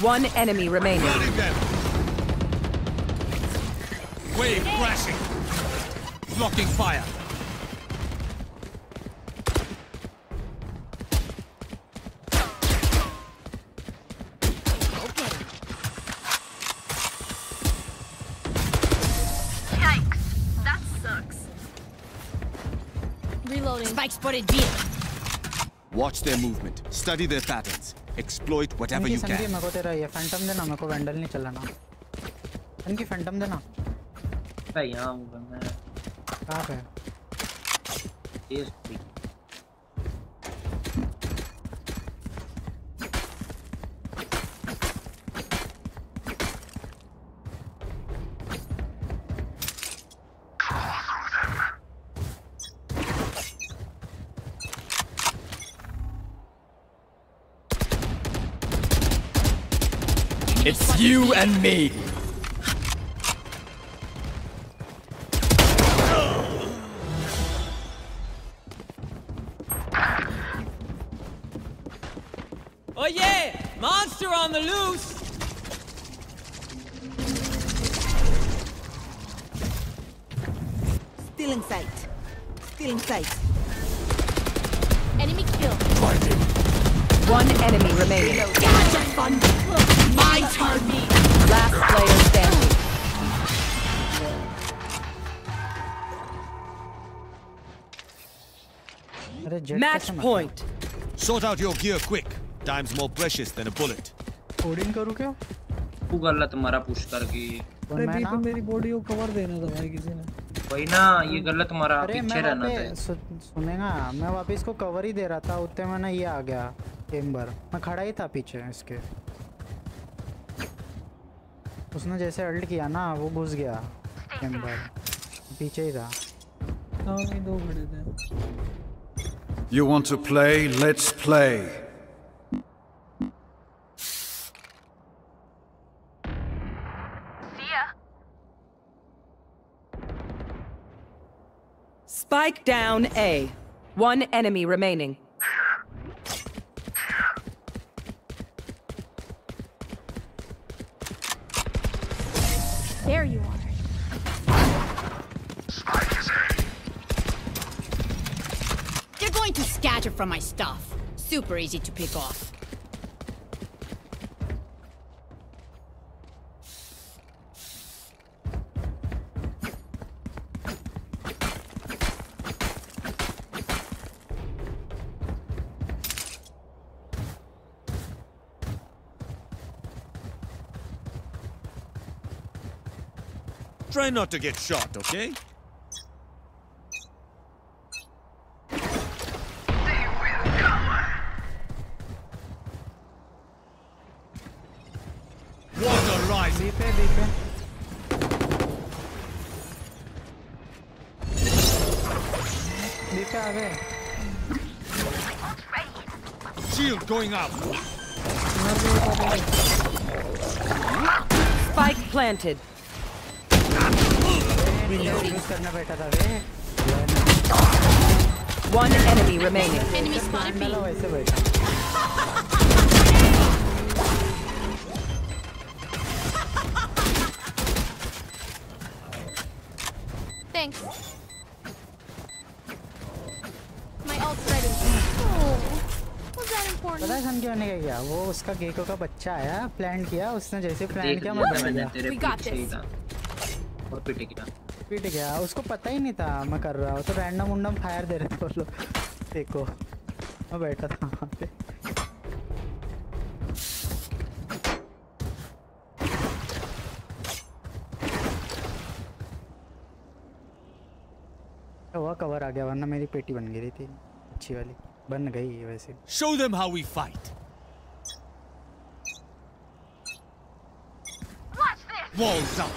One enemy remaining. Wave crashing. Blocking fire. spotted B. Watch their movement. Study their patterns. Exploit whatever सनकी you सनकी can. मेरे को तेरा ये फैंटम देना मेरे को वैंडल नहीं चलाना सनकी फैंटम देना भाई यहाँ हूँ मैं कहाँ पे तेज You and me. Point. Sort out your gear quick. Time's more precious than a bullet. Coding करूँ क्या? तू गलत तुम्हारा पुश करके। अरे भी तो मेरी बॉडी को कवर देना था भाई किसी ने। वही ना ये गलत तुम्हारा पीछे रहना था सु, सुनेगा मैं वापस को कवर ही दे रहा था उतने में ना ये आ गया चेम्बर मैं खड़ा ही था पीछे इसके। उसने जैसे अल्ट किया ना वो घुस गया चेम्बर पीछे ही था। हाँ नहीं दो खड़े थे। You want to play? Let's play. See ya. Spike down A. One enemy remaining. There you scatter from my stuff. Super easy to pick off. Try not to get shot, okay? What a ride! B पे बी पे बी पे आ गए Shield going up! Spike planted. Use करना बैठा था वे One enemy remaining. Enemy spotted B. वो उसका गेको का बच्चा आया प्लान किया उसने जैसे प्लान किया मैं बैठ गया। और पिट गया। पीट गया उसको पता ही नहीं था मैं कर रहा हूँ तो रैंडम उंडम फायर दे रहे थे वो लोग। देखो मैं बैठा था वहाँ पे। हुआ कवर आ गया वरना मेरी पेटी बन गई थी अच्छी वाली। बन गई वैसे। Show them how we fight! Watch this! Walls up!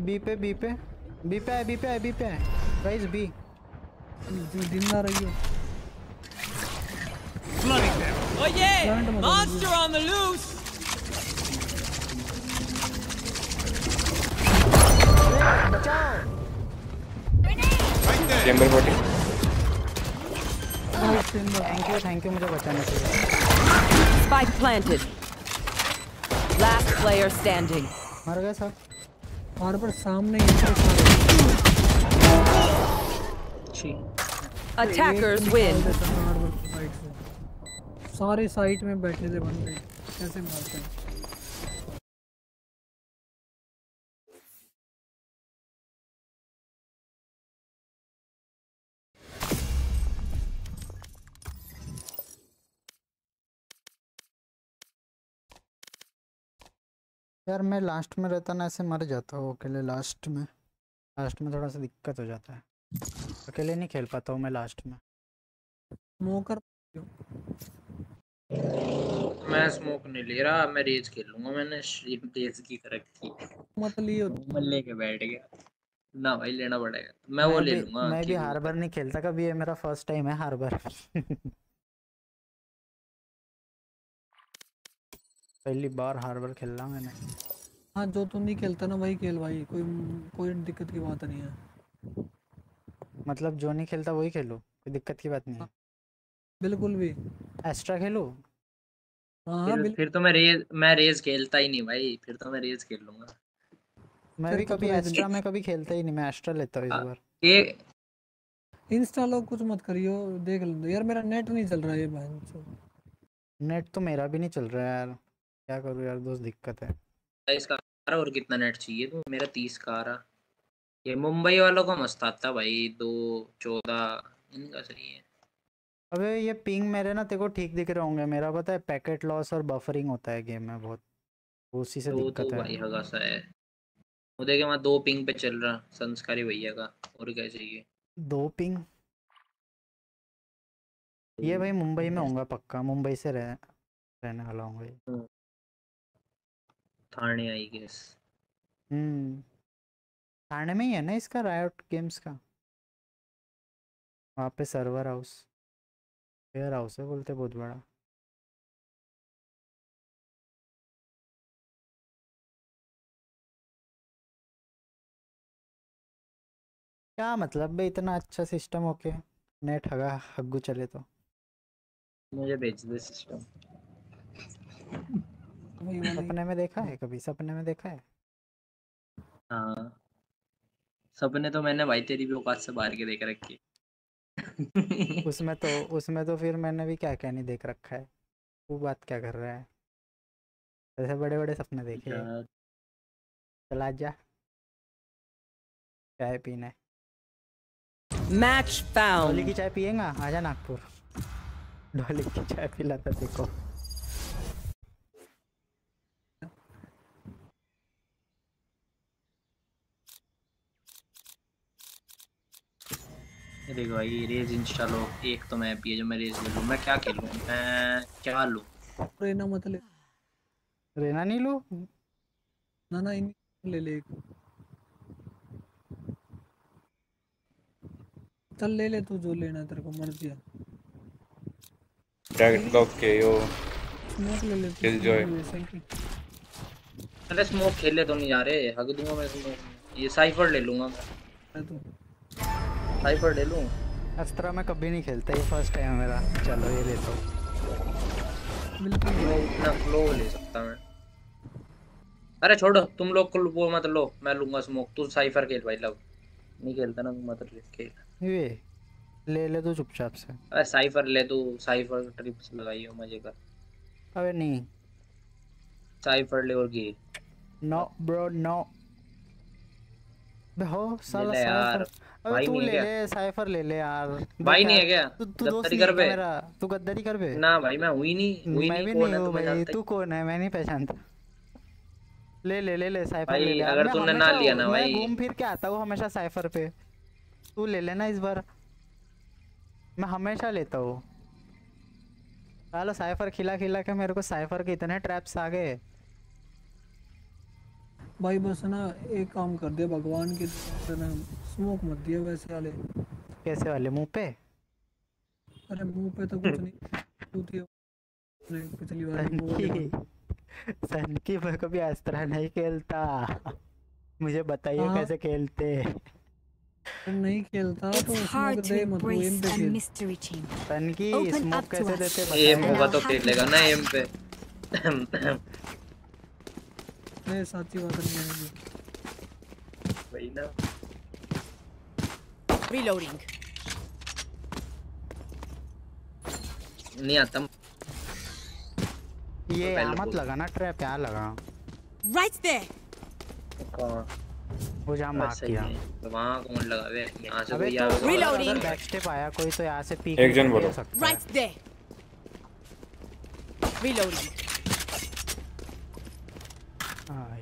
B पे बी पे बी पे है बी पे है बी पे है गाइस बी दिन आ रही है Flooding them! Oh yeah! Monster on the loose! Right there! Chamber forty thank you thank you मुझे बचाने के लिए Spike planted. Last player standing. मर गए सब और पर सामने ही है सारे। अच्छी Attackers एक win. निकाल देता था hardware की side से। सारे साइट में बैठे थे बंदे कैसे मारते हैं यार मैं लास्ट में रहता ना ऐसे मर जाता हूँ अकेले लास्ट में। लास्ट में थोड़ा सा दिक्कत हो जाता है। अकेले नहीं खेल पाता हूँ मैं लास्ट में। स्मोकर मैं स्मोक नहीं ले रहा मैं रेज खेल लूँगा मैंने स्ट्रीम रेज की कर रखी मत लियो। मैं लेके बैठ गया। ना भाई लेना पड़ेगा। मैं वो ले लूँगा मैं भी हार्बर नहीं खेलता कभी ये मेरा फ़र्स्ट टाइम है हार्बर पहली बार हार्बर खेल रहा मैंने। हाँ जो तू नहीं खेलता ना वही खेल भाई। कोई कोई दिक्कत की बात नहीं है। मतलब जो नहीं खेलता वही खेलो। कोई दिक्कत की बात नहीं है। बिल्कुल भी। एस्ट्रा खेलो। हाँ फिर, फिर तो मैं रेज मैं रेज खेलता ही नहीं भाई। फिर तो मैं रेज खेल लूँगा। मैं भी तो कभी एस्ट्रा में कभी खेलता ही नहीं। मैं एस्ट्रा लेता हूँ इस हाँ। बार। एक इंस्टा लोग कुछ मत करियो देख लो। यार मेरा नेट नहीं चल रहा है चो नेट तो मेरा भी नहीं चल रहा है यार। क्या करूँ यार दोस्त दिक्कत है। इसका और कितना नेट चाहिए तो मेरा तीस का आ रहा ये मुंबई वालों का मस्त आता भाई दो चौदह इनका सही है। अबे ये पिंग मेरे ना तेरे को ठीक दिख रहे होंगे। मेरा पता है पैकेट लॉस और बफरिंग होता है गेम में बहुत। उसी से तो तो दिक्कत भाई है हगा सा है। वो देखे मैं दो पिंग पे चल रहा संस्कारी भैया का। और क्या चाहिए? दो पिंग ये भाई मुंबई में होगा पक्का। मुंबई से रह रहने वाला होगा ये थाने आई गेस हम्म। थाने में ही है ना इसका रायोट गेम्स का? वहाँ पे सर्वर हाउस वेयर हाउस है बोलते बहुत बड़ा। क्या मतलब बे इतना अच्छा सिस्टम ओके नेट हगा हग्गू चले तो। मुझे भेज दे सिस्टम सपने में देखा है कभी? सपने में देखा है? हाँ। सपने तो मैंने भाई तेरी भी औकात से बाहर के देख रखी उसमें तो उसमें तो फिर मैंने भी क्या क्या नहीं देख रखा है? तू बात क्या कर रहा है? ऐसे बड़े बड़े सपने देखे हैं। चला जा। चाय पीने। Match होली की चाय पिएगा? आजा नागपुर। डॉली की चाय पिलाता देखो। ये देखो भाई रेज इंस्टॉल हो एक तो मैप ये जो मैं रेज ले लूँ। मैं क्या खेलूं? मैं क्या लूँ? रेना मत ले। रेना नहीं लो? ना ना इन ले ले। चल ले ले तू जो लेना तेरे को मर्ज़ी है। डेडलॉक के यो। स्मोक ले ले तू, Killjoy। स्मोक ले, अरे स्मोक खेले तो नहीं जा रहे। हग दूँगा मैं स्मोक ये साइफर ले लूँगा मैं। ले तू साइफर ले लूँ? इस तरह मैं कभी नहीं खेलता ये फ़र्स्ट टाइम है मेरा। चलो ये लेता हूँ। बिल्कुल इतना फ्लो ले सकता मैं। अरे छोड़ो तुम लोग को वो मत लो मैं लूँगा स्मोक तू साइफर खेल भाई लव। नहीं खेलता ना मत ले खेल। ये ले ले तो चुपचाप से। अरे साइफर ले तू साइफर ट्रिप्स लगाइयो मज़े कर। अबे नहीं। साइफर ले और गे नो ब्रो नो बे हो साला ले साइफर अबे तू ले ले साइफर ले ले यार। भाई नहीं है क्या? तू तू दोस्त कर बे? मेरा तू गद्दारी कर बे ना भाई मैं हुई नहीं हुई नहीं कौन है तुम्हें जानता? तू कौन है? मैं नहीं पहचानता ले ले ले ले साइफर ले ले। अगर तूने ना लिया ना भाई। घूम फिर के आता हूँ हमेशा साइफर पे। तू ले लेना इस बार। मैं हमेशा लेता हूँ। साइफर खिला खिला के मेरे को साइफर के इतने ट्रैप्स आ गए। भाई बस ना एक काम कर दे भगवान की तरह स्मोक मत दिया वैसे वाले कैसे वाले मुँह पे अरे मुँह पे तो कुछ नहीं तू पिछली बार सनकी मैं कभी इस तरह नहीं खेलता मुझे बताइए। कैसे खेलते नहीं खेलता तो स्मोक दे मत एम पे खेल सनकी स्मोक कैसे. देते एम। होगा तो खेलेगा ना एम पे नहीं साची बात नहीं है वही ना Reloading. नहीं आता ये पहले मत बोल। लगाना ट्रैप यहाँ लगा Right there. कौन वो जहाँ मार्क ऐसा किया तो वहाँ कौन लगावे यहाँ से कोई तो आवे Reloading. बैक स्टेप आया कोई तो यहाँ से पीक एक जन बोलो। दे सकता। Right there. Reloading.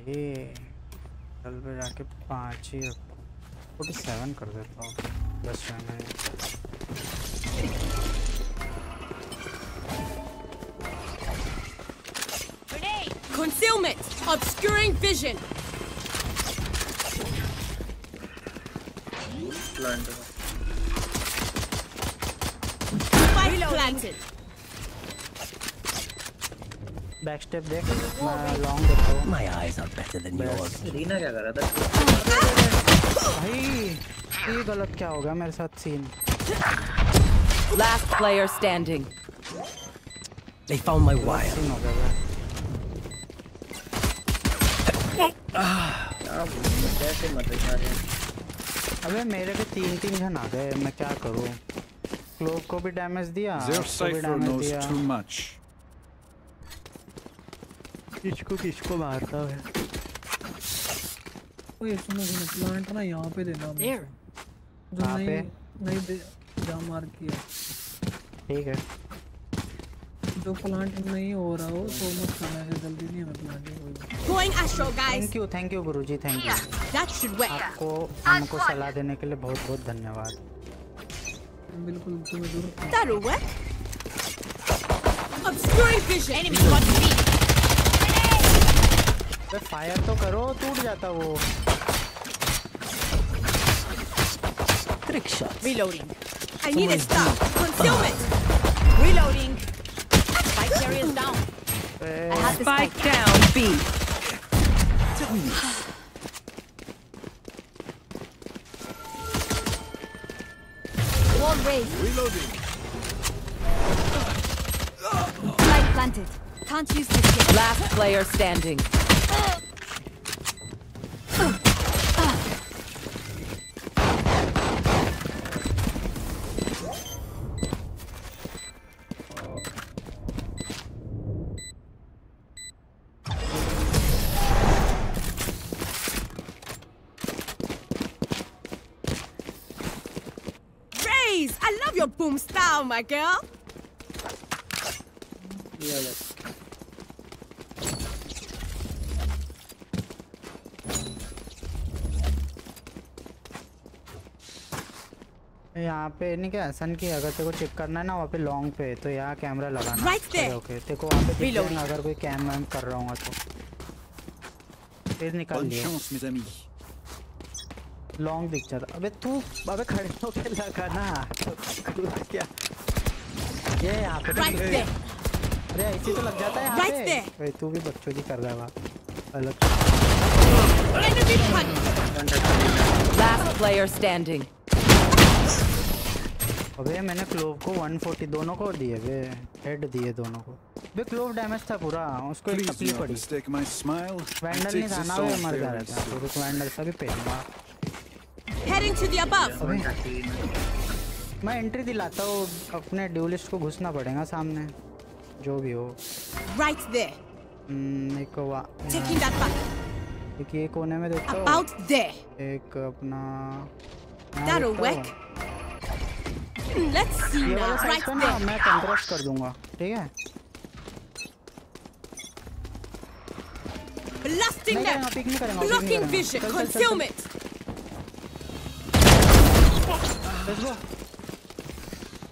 हाँ ये कल पे जाके पाँच ही फोर्टी सेवन कर देता हूँ दस में Concealment. Obscuring vision. Plant Spike planted. Back step देख मैं लॉन्ग देखता हूँ My eyes are better than yours. Reena क्या कर रहा था भाई ये गलत क्या होगा मेरे साथ scene Last player standing. They found my wire. Scene हो गया भाई। क्या बोलूं, कैसे मत रहे अबे मेरे पे तीन तीन जन आ गए मैं क्या करूँ क्लोव को भी डैमेज दिया Their उसको भी cipher डैमेज knows दिया too much. किसको किसको मारता है ओए सुनो सुनो प्लांट ना यहाँ पे देना हमें There. जो नहीं पे? नहीं दे जहाँ मार्क किया ठीक है जो प्लांट नहीं हो रहा हो तो मत करना है जल्दी नहीं हमें प्लांट नहीं Going astral, guys. Thank you thank you Guruji thank you That should work. आपको हमको सलाह देने के लिए बहुत बहुत धन्यवाद बिल्कुल तुम्हें ज़रूरत है That'll work. Obscuring vision. Enemy spotted B. अबे फायर तो करो टूट जाता वो Trick shot. Reloading. I need a stop. Concealment. Reloading. Spike carrier down. I have the Spike spike. down B. Wall raised. Reloading. Light planted. Can't use this yet. Last player standing. I love your boom style, my girl. ये पे नहीं क्या सन की अगर तेरे को चेक करना है ना वहाँ पे लॉन्ग पे तो यहाँ कैमरा लगाना। Right there. ओके तेरे को वहाँ पे दिख. अगर कोई कैम वैम कर रहा होगा तो। फिर निकाल amis. लॉन्ग दिख जाता अबे तू अबे खड़े होके लगा ना क्या? ये यहाँ पे तो Right अरे ऐसे तो लग जाता है यहाँ पे। भाई तू भी बच्चों की कर रहा है अलग। Enemy punch. Last player standing. अबे मैंने क्लोव को 140 दोनों को दिए बे हेड दिए दोनों को बे क्लोव डैमेज था पूरा उसको एक तकलीफ़ पड़ी smile. I वैंडल नहीं था ना all मर जा रहा था तो वैंडल सा भी पेलूँगा Heading to the above. मैं एंट्री दिलाता हूँ अपने ड्यूलिस्ट को घुसना पड़ेगा सामने जो भी हो Right there. हम्म, एक वा Taking that back. एक ये कोने में देखता हूँ About there. एक अपना हूँ। work. Hmm, Let's see ये now. वाला साइड Right पे ना there. मैं कंट्रास्ट कर दूंगा ठीक है Blasting नहीं them. करेंगे पिक नहीं करेंगे pick नहीं Blocking करेंगे। vision. चल, चल, चल, चल। Concealment. Let's go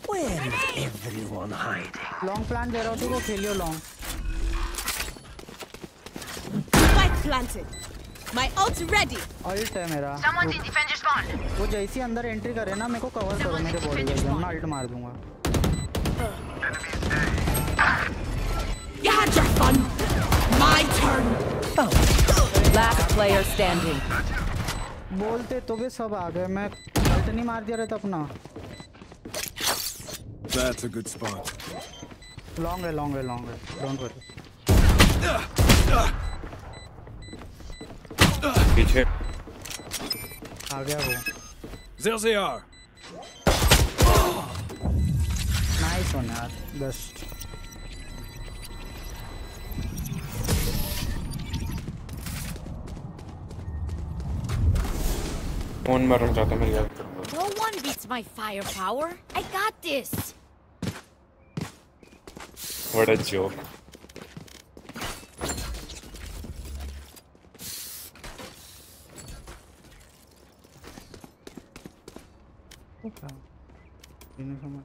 Where is everyone hiding? Long plan दे रहा हूँ तू को खेलियो long Spike planted. My ult ready. Ult है मेरा Someone's in defender spawn. वो जैसे ही अंदर एंट्री करे ना मेरे को कवर करो मेरे बॉडी का मैं अल्ट मार दूँगा You had your fun. My turn. Oh. Last player standing. बोलते तो भी सब आ गए मैं अल्ट नहीं मार दिया रहता अपना That's a good spot. Long है लॉन्ग है लॉन्ग है डोंट वरी पीछे आ गया वो There they are. Nice one यार बेस्ट फोन में रुक जाता मैं याद करूंगा No one beats my firepower. I got this. What a joke इन्हें समझ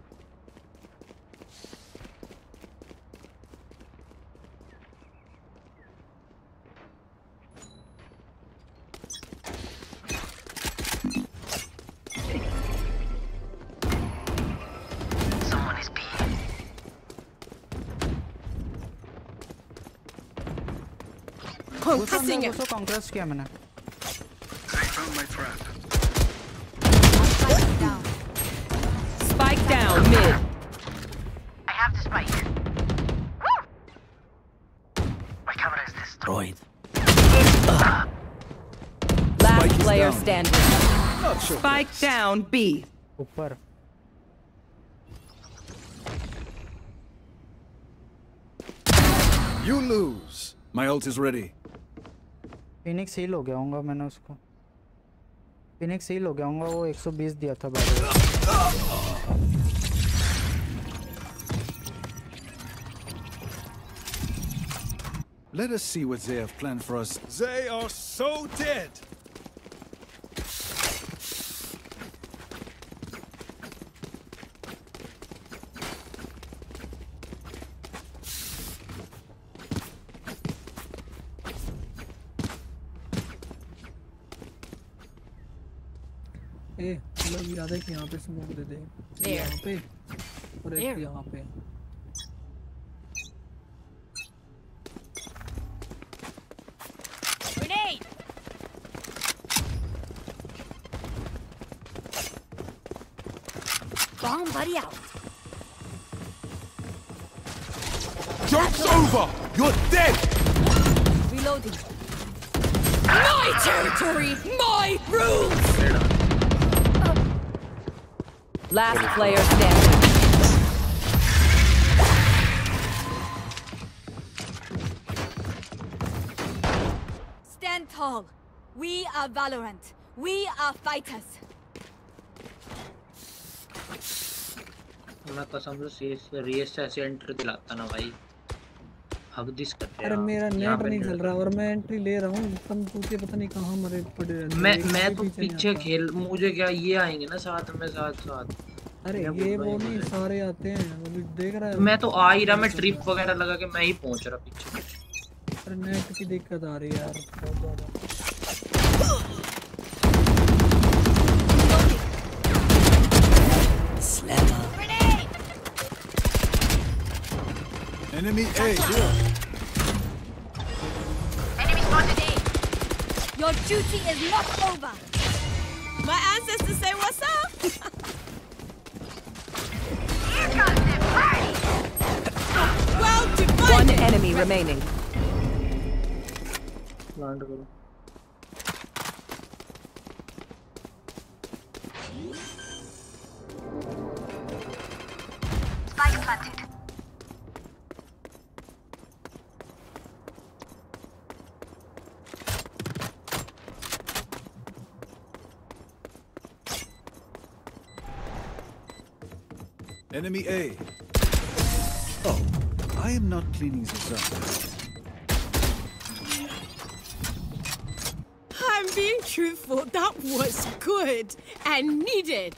Someone is being. Concussing him. उसको कॉन्क्रेस्ट किया मैंने Spike down B. ऊपर You lose. My ult is ready. Phoenix heal हो गया होगा मैंने उसको फिनिक्स हील हो गया होगा वो 120 दिया था bye Let us see what they have planned for us. They are so dead. मतलब याद है कि यहाँ पे स्मोक दे दे एक There. यहाँ पे और एक There. यहाँ पे Grenade. Bomb buddy out. Joke's over! You're dead! Reloading. My territory. My rules. Last player standing. Stand tall. We are Valorant. We are fighters. मैं कसम से रेस रेस से ऐसे एंट्री दिलाता ना भाई हग दिस करते हैं अरे मेरा नेट नहीं चल रहा और मैं एंट्री ले रहा हूँ तुम पूछे पता नहीं कहाँ मरे पड़े रहते मैं मैं तो पीछे खेल मुझे क्या ये आएँगे ना साथ में साथ साथ। अरे ये वो नहीं सारे आते हैं अभी देख रहा है। मैं तो आ ही रहा मैं ट्रिप वगैरह लगा के मैं ही पहुँच रहा पीछे। अरे नेट की दिक्कत आ रही है यार बहुत ज़्यादा। Enemy A. here. Enemy spotted A. Your duty is not over. My ancestors say what's up? well One enemy remaining. Enemy A. Oh, I am not cleaning this up. I'm being truthful. That was good and needed.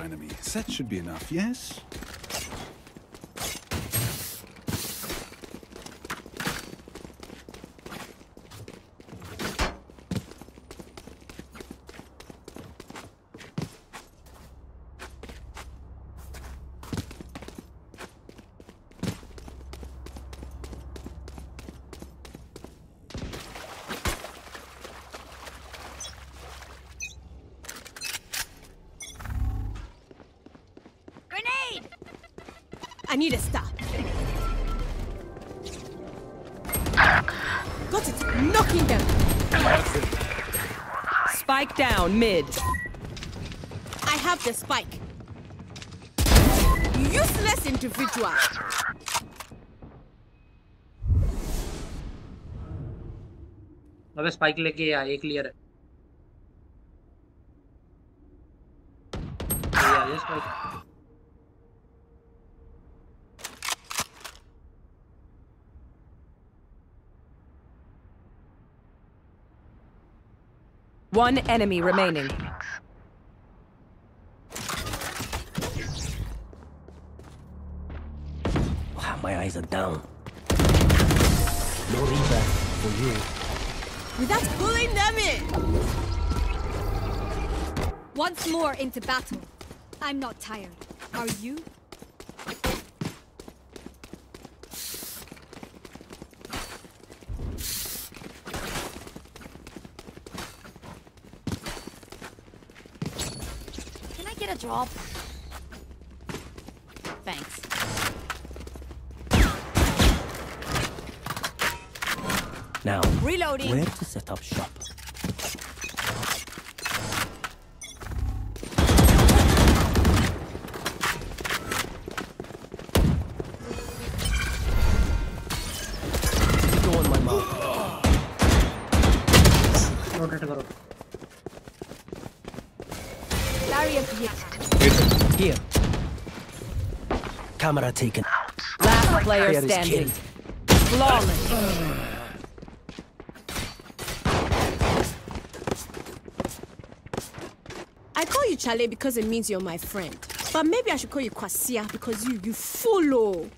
Enemy. That should be enough, yes? Grenade! I need a stop. Got it. Knocking them. Spike down mid. I have the spike. Useless individual. अबे स्पाइक लेके आ एक क्लियर है One enemy remaining. Wow, my eyes are down. No Reaper for you. Without pulling them in. Once more into battle. I'm not tired. Are you? Can I get a drop? Thanks. Now, Reloading. where to set up shop? camera taken out. Last player standing. Flawless. I call you Chale because it means you're my friend. But maybe I should call you Kwasia because you, you follow.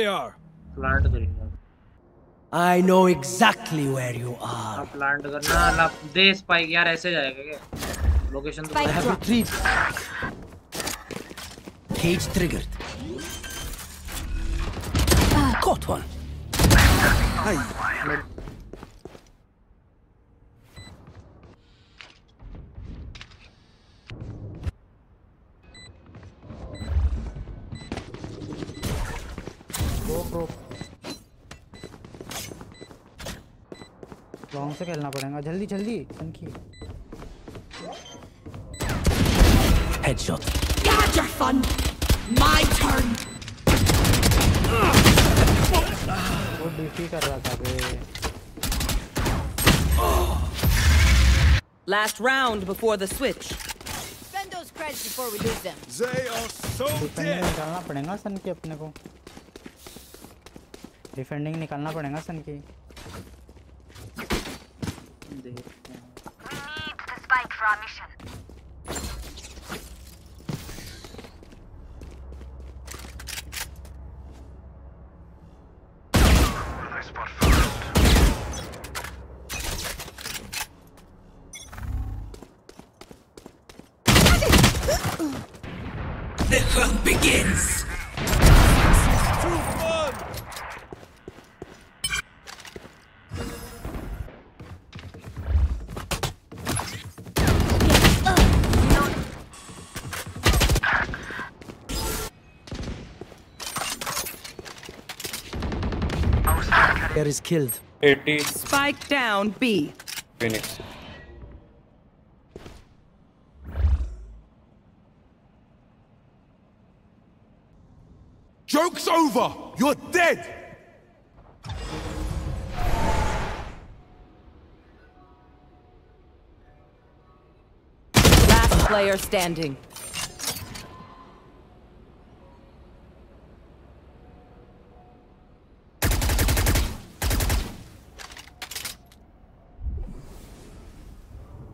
They are. Plant करेंगे I know exactly where you are. आप plant करना ना दे spike यार ऐसे जाएगा क्या Location तो I have retrieved. Cage triggered. Caught one. गो से खेलना पड़ेगा जल्दी जल्दी सनकी Headshot. You had your fun. My turn. वो डीपी कर रहा था बे Last round before the switch. Spend those credits before we lose them. They are so defending निकालना पड़ेगा सन की अपने को डिफेंडिंग निकालना पड़ेगा सन की is killed. 80 Spike down B. Phoenix. Joke's over! You're dead! Last player standing.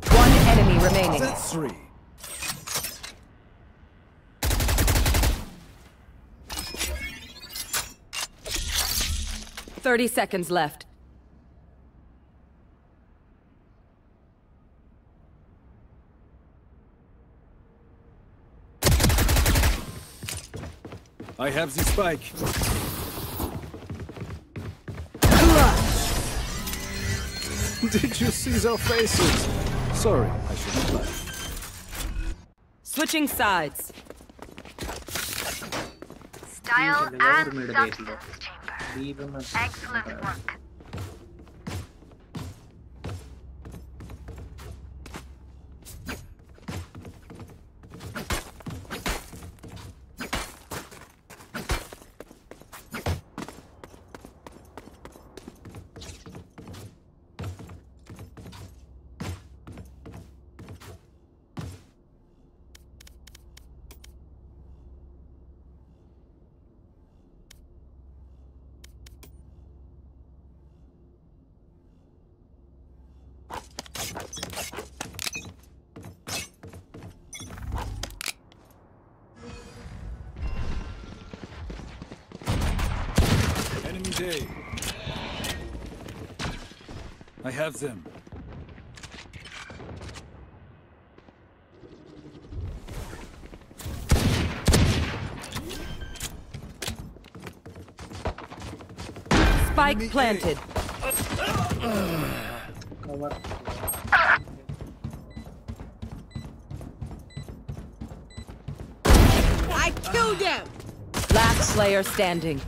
One enemy remaining. That's three. Thirty seconds left. I have the spike. Did you see their faces? Sorry, I shouldn't laugh. Switching sides. Style and substance chamber. Excellent work. day. I have them. Spike planted. I killed him! Last Slayer standing.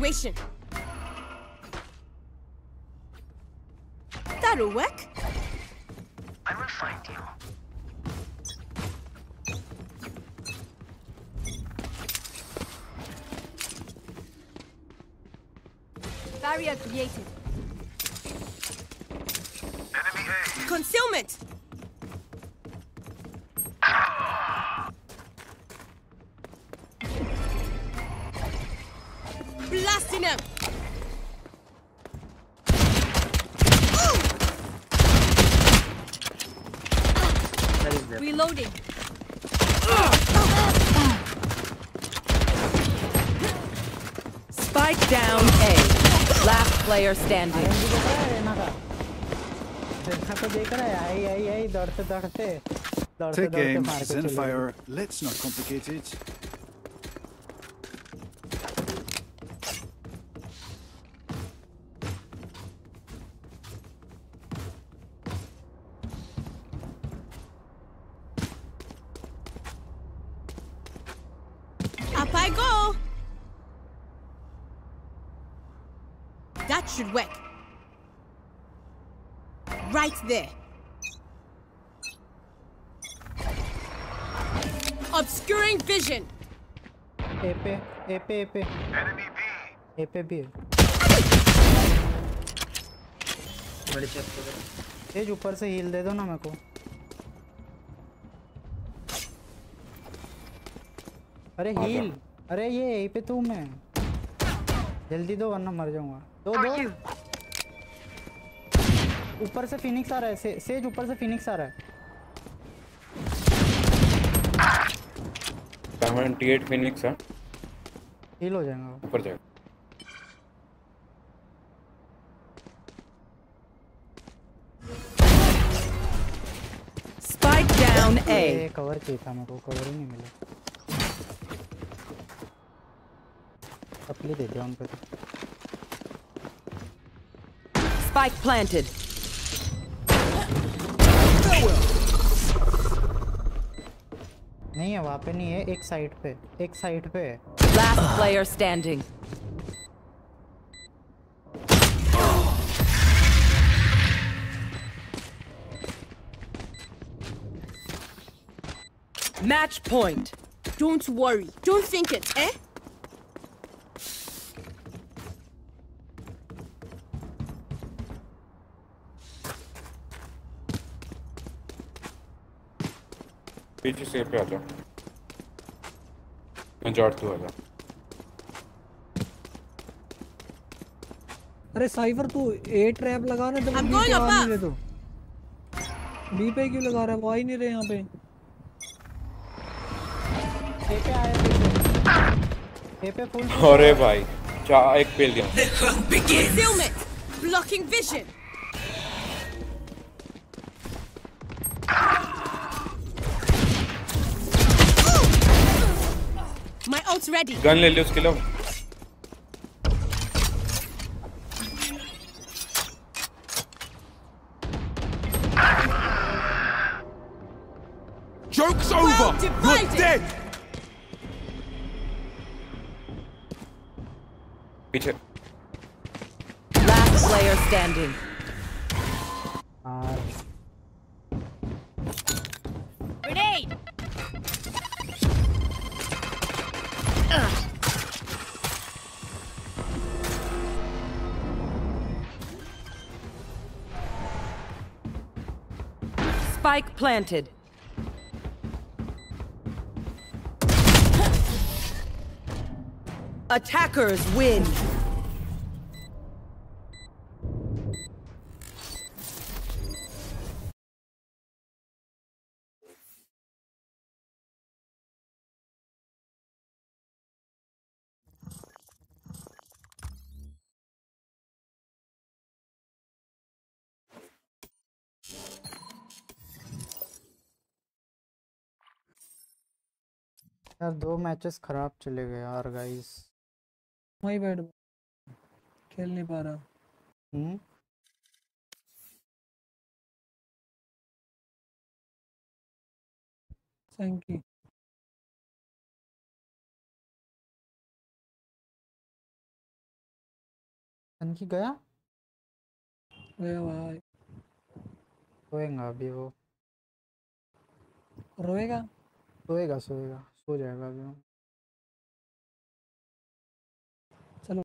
Situation. player standing. Take aim, Zenfire. Let's not complicate it. पे भी है। बड़े चेक करो ऊपर से हील दे दो ना मेरे को। अरे हील अरे ये यहीं पे तू मैं। जल्दी दो वरना मर जाऊँगा। दो दो। ऊपर से फिनिक्स आ रहा है। से, सेज ऊपर से फिनिक्स आ रहा है। 78 फिनिक्स है। हील हो जाएगा। ऊपर जाएगा। Down A. कवर चाहिए था मेरे को कवर ही नहीं मिला सप्ली दे दिया उनको Spike planted. नहीं है वहाँ पे नहीं है एक साइड पे एक साइड पे है Last player standing. Match point. Don't worry. Don't think it, eh? पीछे से पे आ जाओ मैं जॉट तू आ जा अरे साइफर तू ए ट्रैप लगा ना तो I'm बी पे आ नहीं रहे तो बी पे क्यों लगा रहा है वो आ ही नहीं रहे यहाँ पे अरे भाई एक पेल गया Blocking vision. My ult's ready. Gun ले लियो उसके लो planted. Attackers win. यार दो मैचेस खराब चले गए यार गाइस वही बैठ खेल नहीं पा रहा। हम्म? थैंक यू तनकी गया? गया भाई। सोएगा अभी वो। रोएगा? सोएगा सोएगा। हो जाएगा अभी चलो।